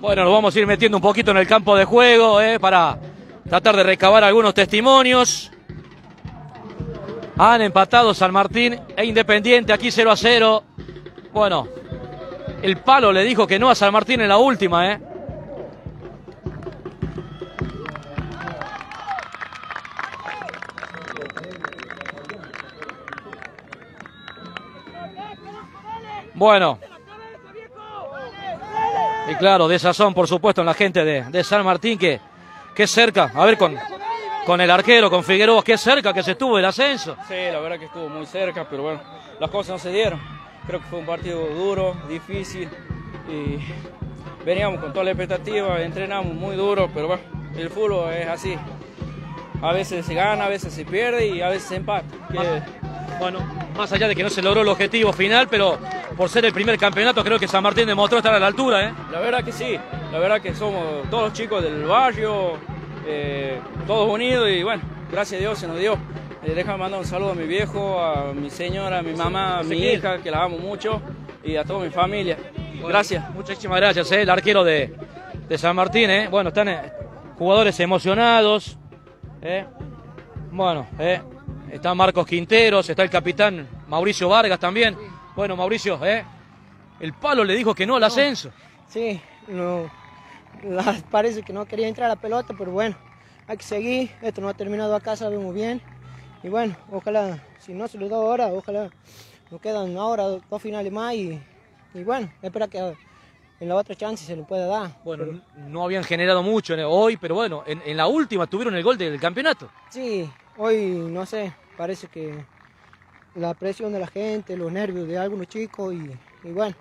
Bueno, nos vamos a ir metiendo un poquito en el campo de juego eh, para tratar de recabar algunos testimonios. Han empatado San Martín e Independiente, aquí 0 a 0. Bueno, el palo le dijo que no a San Martín en la última, ¿eh? Bueno. Y claro, de sazón, por supuesto, en la gente de, de San Martín, que, que cerca, a ver, con, con el arquero, con Figueroa, qué cerca que se estuvo el ascenso.
Sí, la verdad que estuvo muy cerca, pero bueno, las cosas no se dieron. Creo que fue un partido duro, difícil y veníamos con toda la expectativa, entrenamos muy duro, pero bueno, el fútbol es así. A veces se gana, a veces se pierde y a veces se empata.
Bueno, más allá de que no se logró el objetivo final, pero por ser el primer campeonato creo que San Martín demostró estar a la altura. ¿eh?
La verdad que sí, la verdad que somos todos los chicos del barrio, eh, todos unidos y bueno, gracias a Dios se nos dio. Eh, déjame mandar un saludo a mi viejo, a mi señora, a mi mamá, a mi hija, que la amo mucho, y a toda mi familia. gracias.
Muchísimas gracias, ¿eh? el arquero de, de San Martín. ¿eh? Bueno, están eh, jugadores emocionados. ¿eh? Bueno, ¿eh? Está Marcos Quinteros, está el capitán Mauricio Vargas también. Bueno, Mauricio, ¿eh? el palo le dijo que no al ascenso.
Sí, no, parece que no quería entrar a la pelota, pero bueno, hay que seguir. Esto no ha terminado acá, sabemos bien. Y bueno, ojalá, si no se lo da ahora, ojalá nos quedan ahora dos finales más y, bueno, espera que en la otra chance se lo pueda dar.
Bueno, no habían generado mucho hoy, pero bueno, en, la última tuvieron el gol del campeonato.
Sí, hoy no sé, parece que la presión de la gente, los nervios de algunos chicos y, bueno,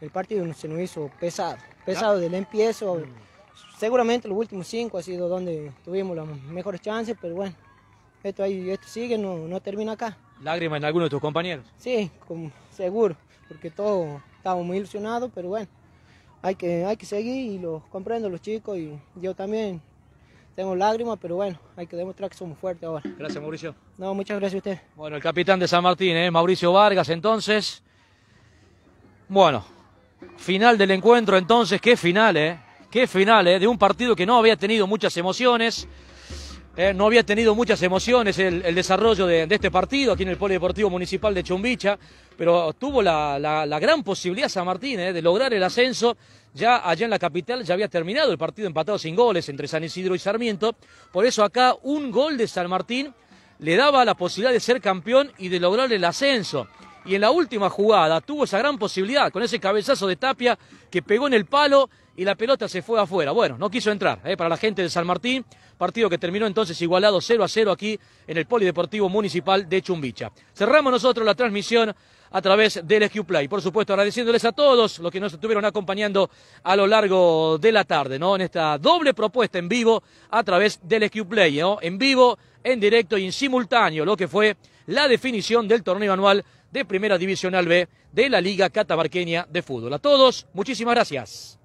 el partido se nos hizo pesado, pesado del empiezo. Seguramente los últimos cinco ha sido donde tuvimos las mejores chances, pero bueno, esto, ahí, esto sigue, no, no termina acá.
¿Lágrimas en alguno de tus compañeros?
Sí, seguro, porque todos estamos muy ilusionados, pero bueno, hay que, hay que seguir y los comprendo los chicos y yo también tengo lágrimas, pero bueno, hay que demostrar que somos fuertes ahora.
Gracias, Mauricio.
No, muchas gracias a usted.
Bueno, el capitán de San Martín, ¿eh? Mauricio Vargas, entonces. Bueno, final del encuentro, entonces, qué final, ¿eh? Qué final, ¿eh? De un partido que no había tenido muchas emociones. Eh, no había tenido muchas emociones el, desarrollo de, este partido aquí en el Polideportivo Municipal de Chumbicha, pero tuvo la, gran posibilidad San Martín eh, de lograr el ascenso. Ya allá en la capital ya había terminado el partido empatado sin goles entre San Isidro y Sarmiento. Por eso acá un gol de San Martín le daba la posibilidad de ser campeón y de lograr el ascenso. Y en la última jugada tuvo esa gran posibilidad con ese cabezazo de Tapia que pegó en el palo y la pelota se fue afuera. Bueno, no quiso entrar eh, para la gente de San Martín, partido que terminó entonces igualado 0 a 0 aquí en el Polideportivo Municipal de Chumbicha. Cerramos nosotros la transmisión a través del SQ Play. Por supuesto, agradeciéndoles a todos los que nos estuvieron acompañando a lo largo de la tarde, ¿no? En esta doble propuesta en vivo a través del SQ Play, ¿no? En vivo, en directo y en simultáneo, lo que fue la definición del torneo anual de Primera Divisional B de la Liga Catamarqueña de Fútbol. A todos, muchísimas gracias.